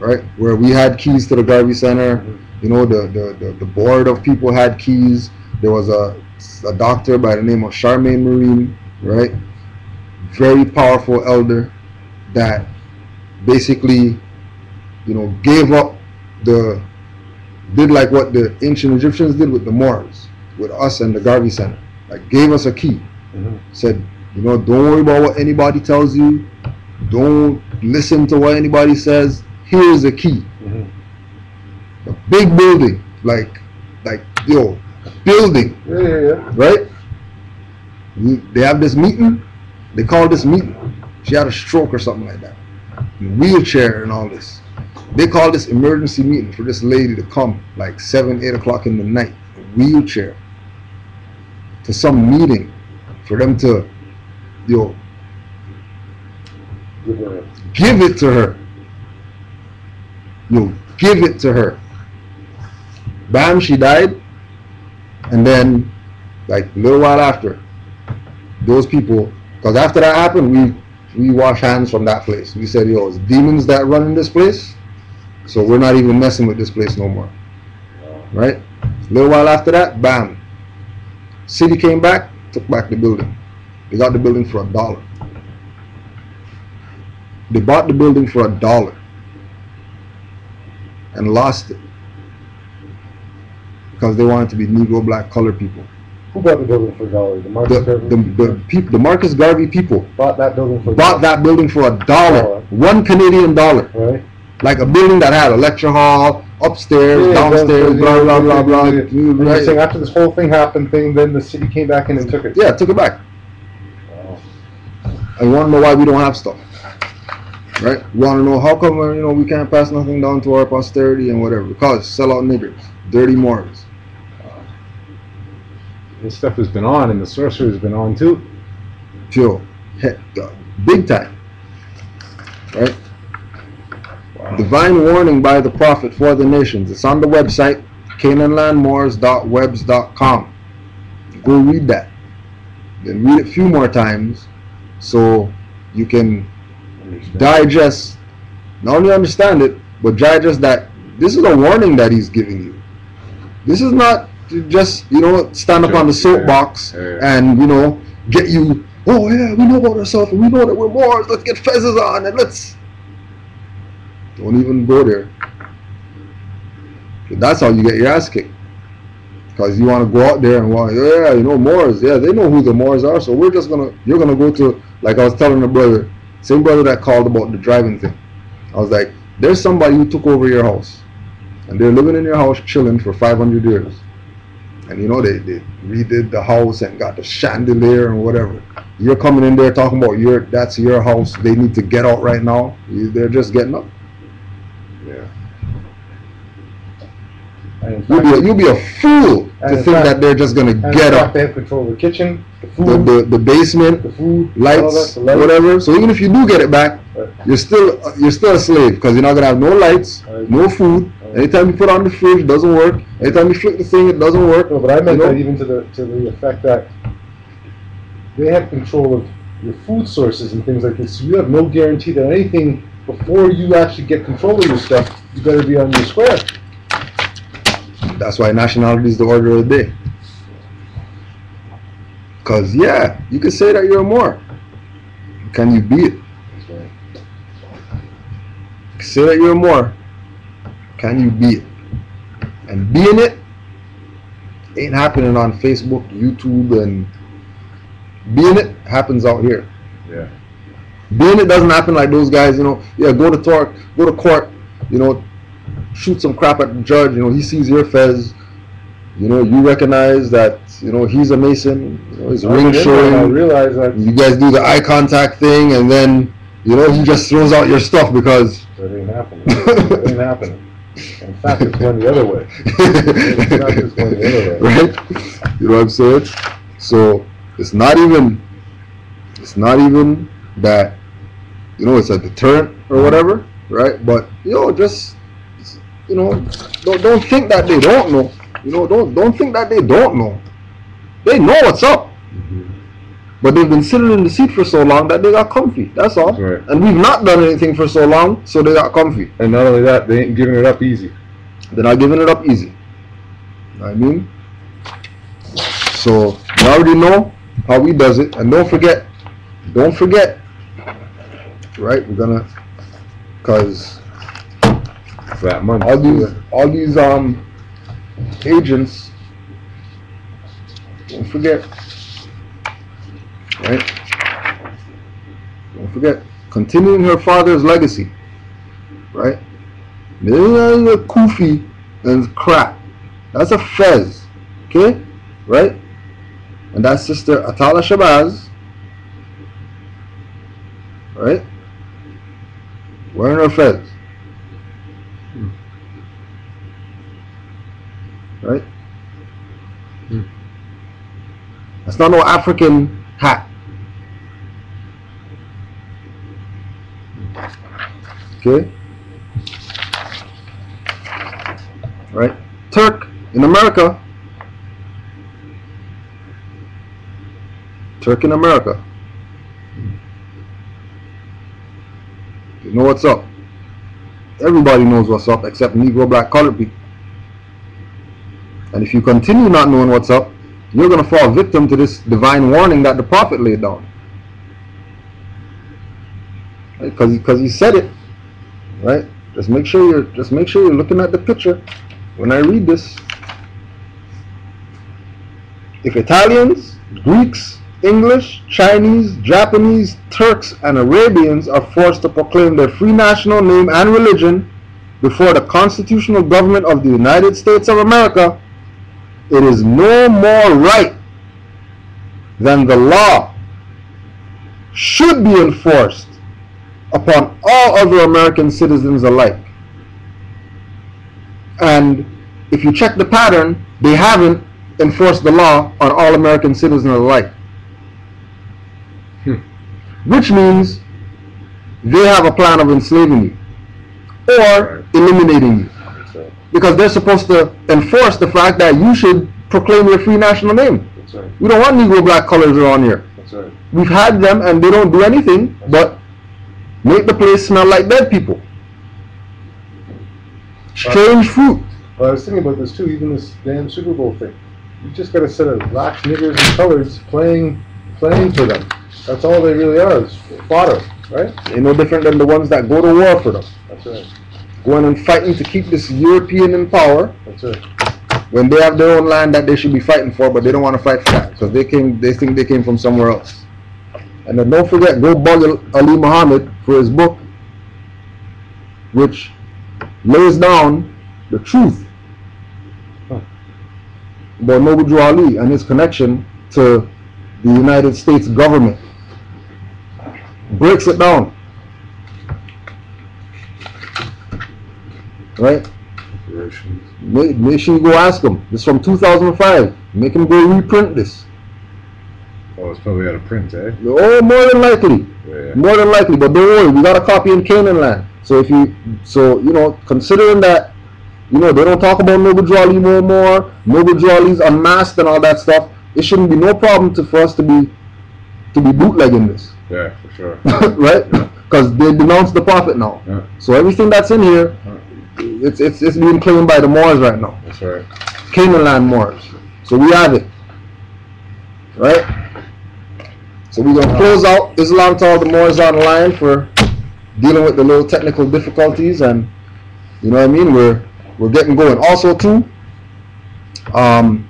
right? Where we had keys to the Garvey Center. Mhm. You know, the, the, the, the board of people had keys. There was a, a doctor by the name of Charmaine Marine, right? Very powerful elder that basically, you know, gave up the, did like what the ancient Egyptians did with the Moors, with us and the Garvey Center. Like gave us a key Mhm. said, you know, don't worry about what anybody tells you. Don't listen to what anybody says. Here's the key. Mhm. A big building, like, like, yo, building, Yeah, yeah, yeah. right? You- They have this meeting. They call this meeting. She had a stroke or something like that. In wheelchair and all this. They call this emergency meeting for this lady to come like seven, eight o'clock in the night, wheelchair, to some meeting for them to, yo, give it to her. You give it to her. Bam, she died. And then, like a little while after, those people, because after that happened, we we wash hands from that place. We said, yo, it's demons that run in this place, so we're not even messing with this place no more. Right? A little while after that, bam. City came back, took back the building. They got the building for a dollar. they bought the building for a dollar and lost it because they wanted to be Negro, black, colored people. Who bought the building for a dollar? The Marcus The Garvey the, the, peop, the Marcus Garvey people bought that building for a bought that building for a dollar, one Canadian dollar, right? like a building that had a lecture hall, upstairs, Yeah, downstairs, blah blah blah blah. You're saying after this whole thing happened, thing, then the city came back in and took it. Yeah, took it back. I want to know why we don't have stuff. Right? We want to know how come you know we can't pass nothing down to our posterity and whatever. Because sell out niggers, dirty Moors. This stuff has been on, and the sorcery has been on too. Heck, uh, big time. Right? Divine warning by the prophet for the nations. It's on the website, canaanlandmoors.webs.com. Go read that. Then read it a few more times so you can Understand. digest, not only understand it, but digest that this is a warning that he's giving you. This is not just, you know, stand up on the soapbox Yeah. and, you know, get you, oh yeah, we know about ourselves we know that we're Moors, let's get fezzes on and let's. Don't even go there. That's how you get your ass kicked. Because you want to go out there and want, yeah, you know, Moors, yeah, they know who the Moors are, so we're just gonna, you're gonna go to, like I was telling the brother, same brother that called about the driving thing. I was like, there's somebody who took over your house, and they're living in your house chilling for 500 years. And you know, they, they redid the house and got the chandelier and whatever. You're coming in there talking about your, that's your house, they need to get out right now. You- They're just getting up. Yeah. You'll be a, you'll be a fool to think fact- that they're just gonna get fact, up. They have control of the kitchen, the The, food, the, the basement, the food, lights, that, whatever. So even if you do get it back, Right. you're still you're still a slave because you're not gonna have no lights, Right. no food. Anytime you put on the fridge, it doesn't work. Anytime you flick the thing, it doesn't work. No, but I meant You know? that even to the to the effect that they have control of your food sources and things like this. So you have no guarantee that anything before you actually get control of your stuff, you better be on your square. That's why nationality is the order of the day. Cause yeah, you can say that you're a Moor. Can you be it? You can say that you're a Moor. Can you be it? And being it ain't happening on Facebook, YouTube, and being it happens out here. Yeah. Being it doesn't happen like those guys, you know, yeah, go to court, go to court, you know, shoot some crap at the judge, you know, he sees your fez, you know, you recognize that, you know, he's a Mason, you know, his ring I showing, realize that you guys do the eye contact thing, and then, you know, he just throws out your stuff because. that ain't happening. *laughs* It ain't happening. In fact, it's going the other way. *laughs* It's not just going the other way. right? You know what I'm saying? So it's not even it's not even that you know it's a deterrent or whatever, right? But you know, just you know, don't don't think that they don't know. You know, don't don't think that they don't know. They know what's up. Mm-hmm. But they've been sitting in the seat for so long that they got comfy. That's all. And we've not done anything for so long, so they got comfy. And not only that, they ain't giving it up easy. They're not giving it up easy. You know what I mean? So you already know how he does it, and don't forget, don't forget, right? We're gonna, cause That month. all these, all these um agents, don't forget, right? Don't forget, continuing her father's legacy, right? Is a kufi and crap. That's a fez, okay? Right? And that's Sister Attallah Shabazz, right? Wearing her fez. Right? Hmm. That's not no African hat. Okay? Right? Turk in America. Turk in America. You know what's up. Everybody knows what's up except Negro, black, colored people. And if you continue not knowing what's up, you're going to fall victim to this divine warning that the prophet laid down. Because because he said it, right? Just make sure you're just make sure you're looking at the picture when I read this. If Italians, Greeks, English, Chinese, Japanese, Turks, and Arabians are forced to proclaim their free national name and religion before the constitutional government of the United States of America, it is no more right than the law should be enforced upon all other American citizens alike. And if you check the pattern, they haven't enforced the law on all American citizens alike. Hmm. Which means they have a plan of enslaving you or eliminating you because they're supposed to enforce the fact that you should proclaim your free national name. That's right. We don't want Negro black colors around here. That's right. We've had them and they don't do anything but make the place smell like dead people. Strange fruit. Well, I was thinking about this too, even this damn Super Bowl thing. You just got a set of blacks, niggers, and colors playing, playing for them. That's all they really are, is fodder, right? They're no different than the ones that go to war for them. That's right. Going and fighting to keep this European in power That's right. when they have their own land that they should be fighting for, but they don't want to fight for that because they came, they think they came from somewhere else. And then don't forget, go bug Ali Muhammad for his book, which lays down the truth Huh. about Drew Ali and his connection to the United States government. Breaks it down. Right? Make, make sure you go ask him. This is from 2005. Make him go reprint this. Oh, it's probably out of print, eh? Oh, more than likely. Yeah. More than likely. But don't worry, we got a copy in Canaanland. So if you, so, you know, considering that, you know, they don't talk about Noble Ali no more, Noble Ali's unmasked and all that stuff, it shouldn't be no problem to, for us to be, to be bootlegging this. Yeah, for sure. *laughs* right? Because they denounce the prophet now. Yeah. So everything that's in here, Yeah. it's, it's, it's being claimed by the Moors right now. That's right. Canaanland Moors. So we have it. Right? So we're gonna close out Islam to all the Moors online for dealing with the little technical difficulties and you know what I mean? We're we're getting going. Also too, um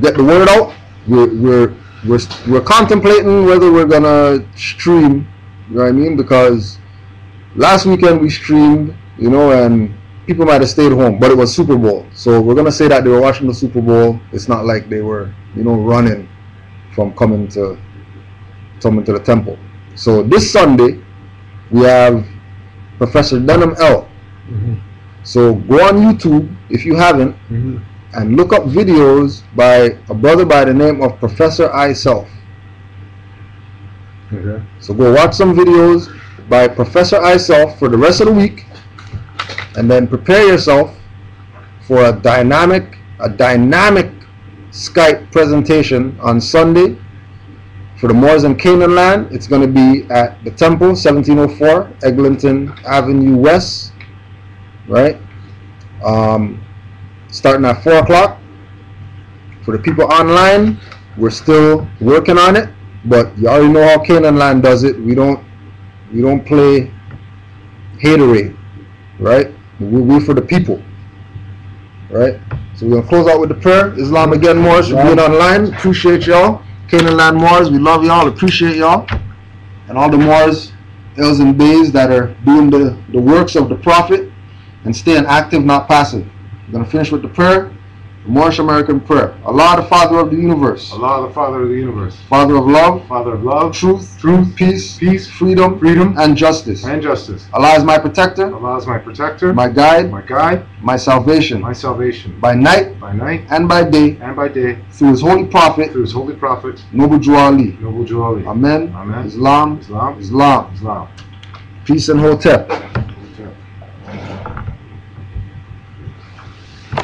get the word out. We're we're we're, we're contemplating whether we're gonna stream, you know what I mean? Because last weekend we streamed, you know, and people might have stayed home, but it was Super Bowl. So we're gonna say that they were watching the Super Bowl. It's not like they were, you know, running from coming to coming to the temple. So this Sunday we have Professor Denham L. Mm-hmm. So go on YouTube if you haven't Mm-hmm. and look up videos by a brother by the name of Professor I Self. Okay. So go watch some videos by Professor I Self for the rest of the week and then prepare yourself for a dynamic a dynamic Skype presentation on Sunday for the Moors and Canaanland. It's going to be at the Temple, 1704 Eglinton Avenue West, right? Um, starting at 4 o'clock. For the people online, we're still working on it, but you already know how Canaanland does it. We don't we don't play haterade, right? We we for the people, right? So we're gonna close out with the prayer. Islam again, Moors for being online. Appreciate y'all. Canaanland Moors, we love y'all. Appreciate y'all, and all the Moors, Els and Beys that are doing the the works of the Prophet and staying active, not passive. We're gonna finish with the prayer. The Moorish American prayer. Allah, the Father of the universe, Allah, the Father of the universe, Father of love, Father of love, truth, truth, peace, peace, freedom, freedom, and justice. and justice. Allah is my protector, Allah is my protector, my guide, my guide, my salvation, my salvation, by night. By night. And by day, and by day, through His holy prophet, through His holy prophet, Noble Drew Ali. Noble Drew Ali. Amen. Amen. Islam, Islam, Islam. Islam. Peace and Hotep.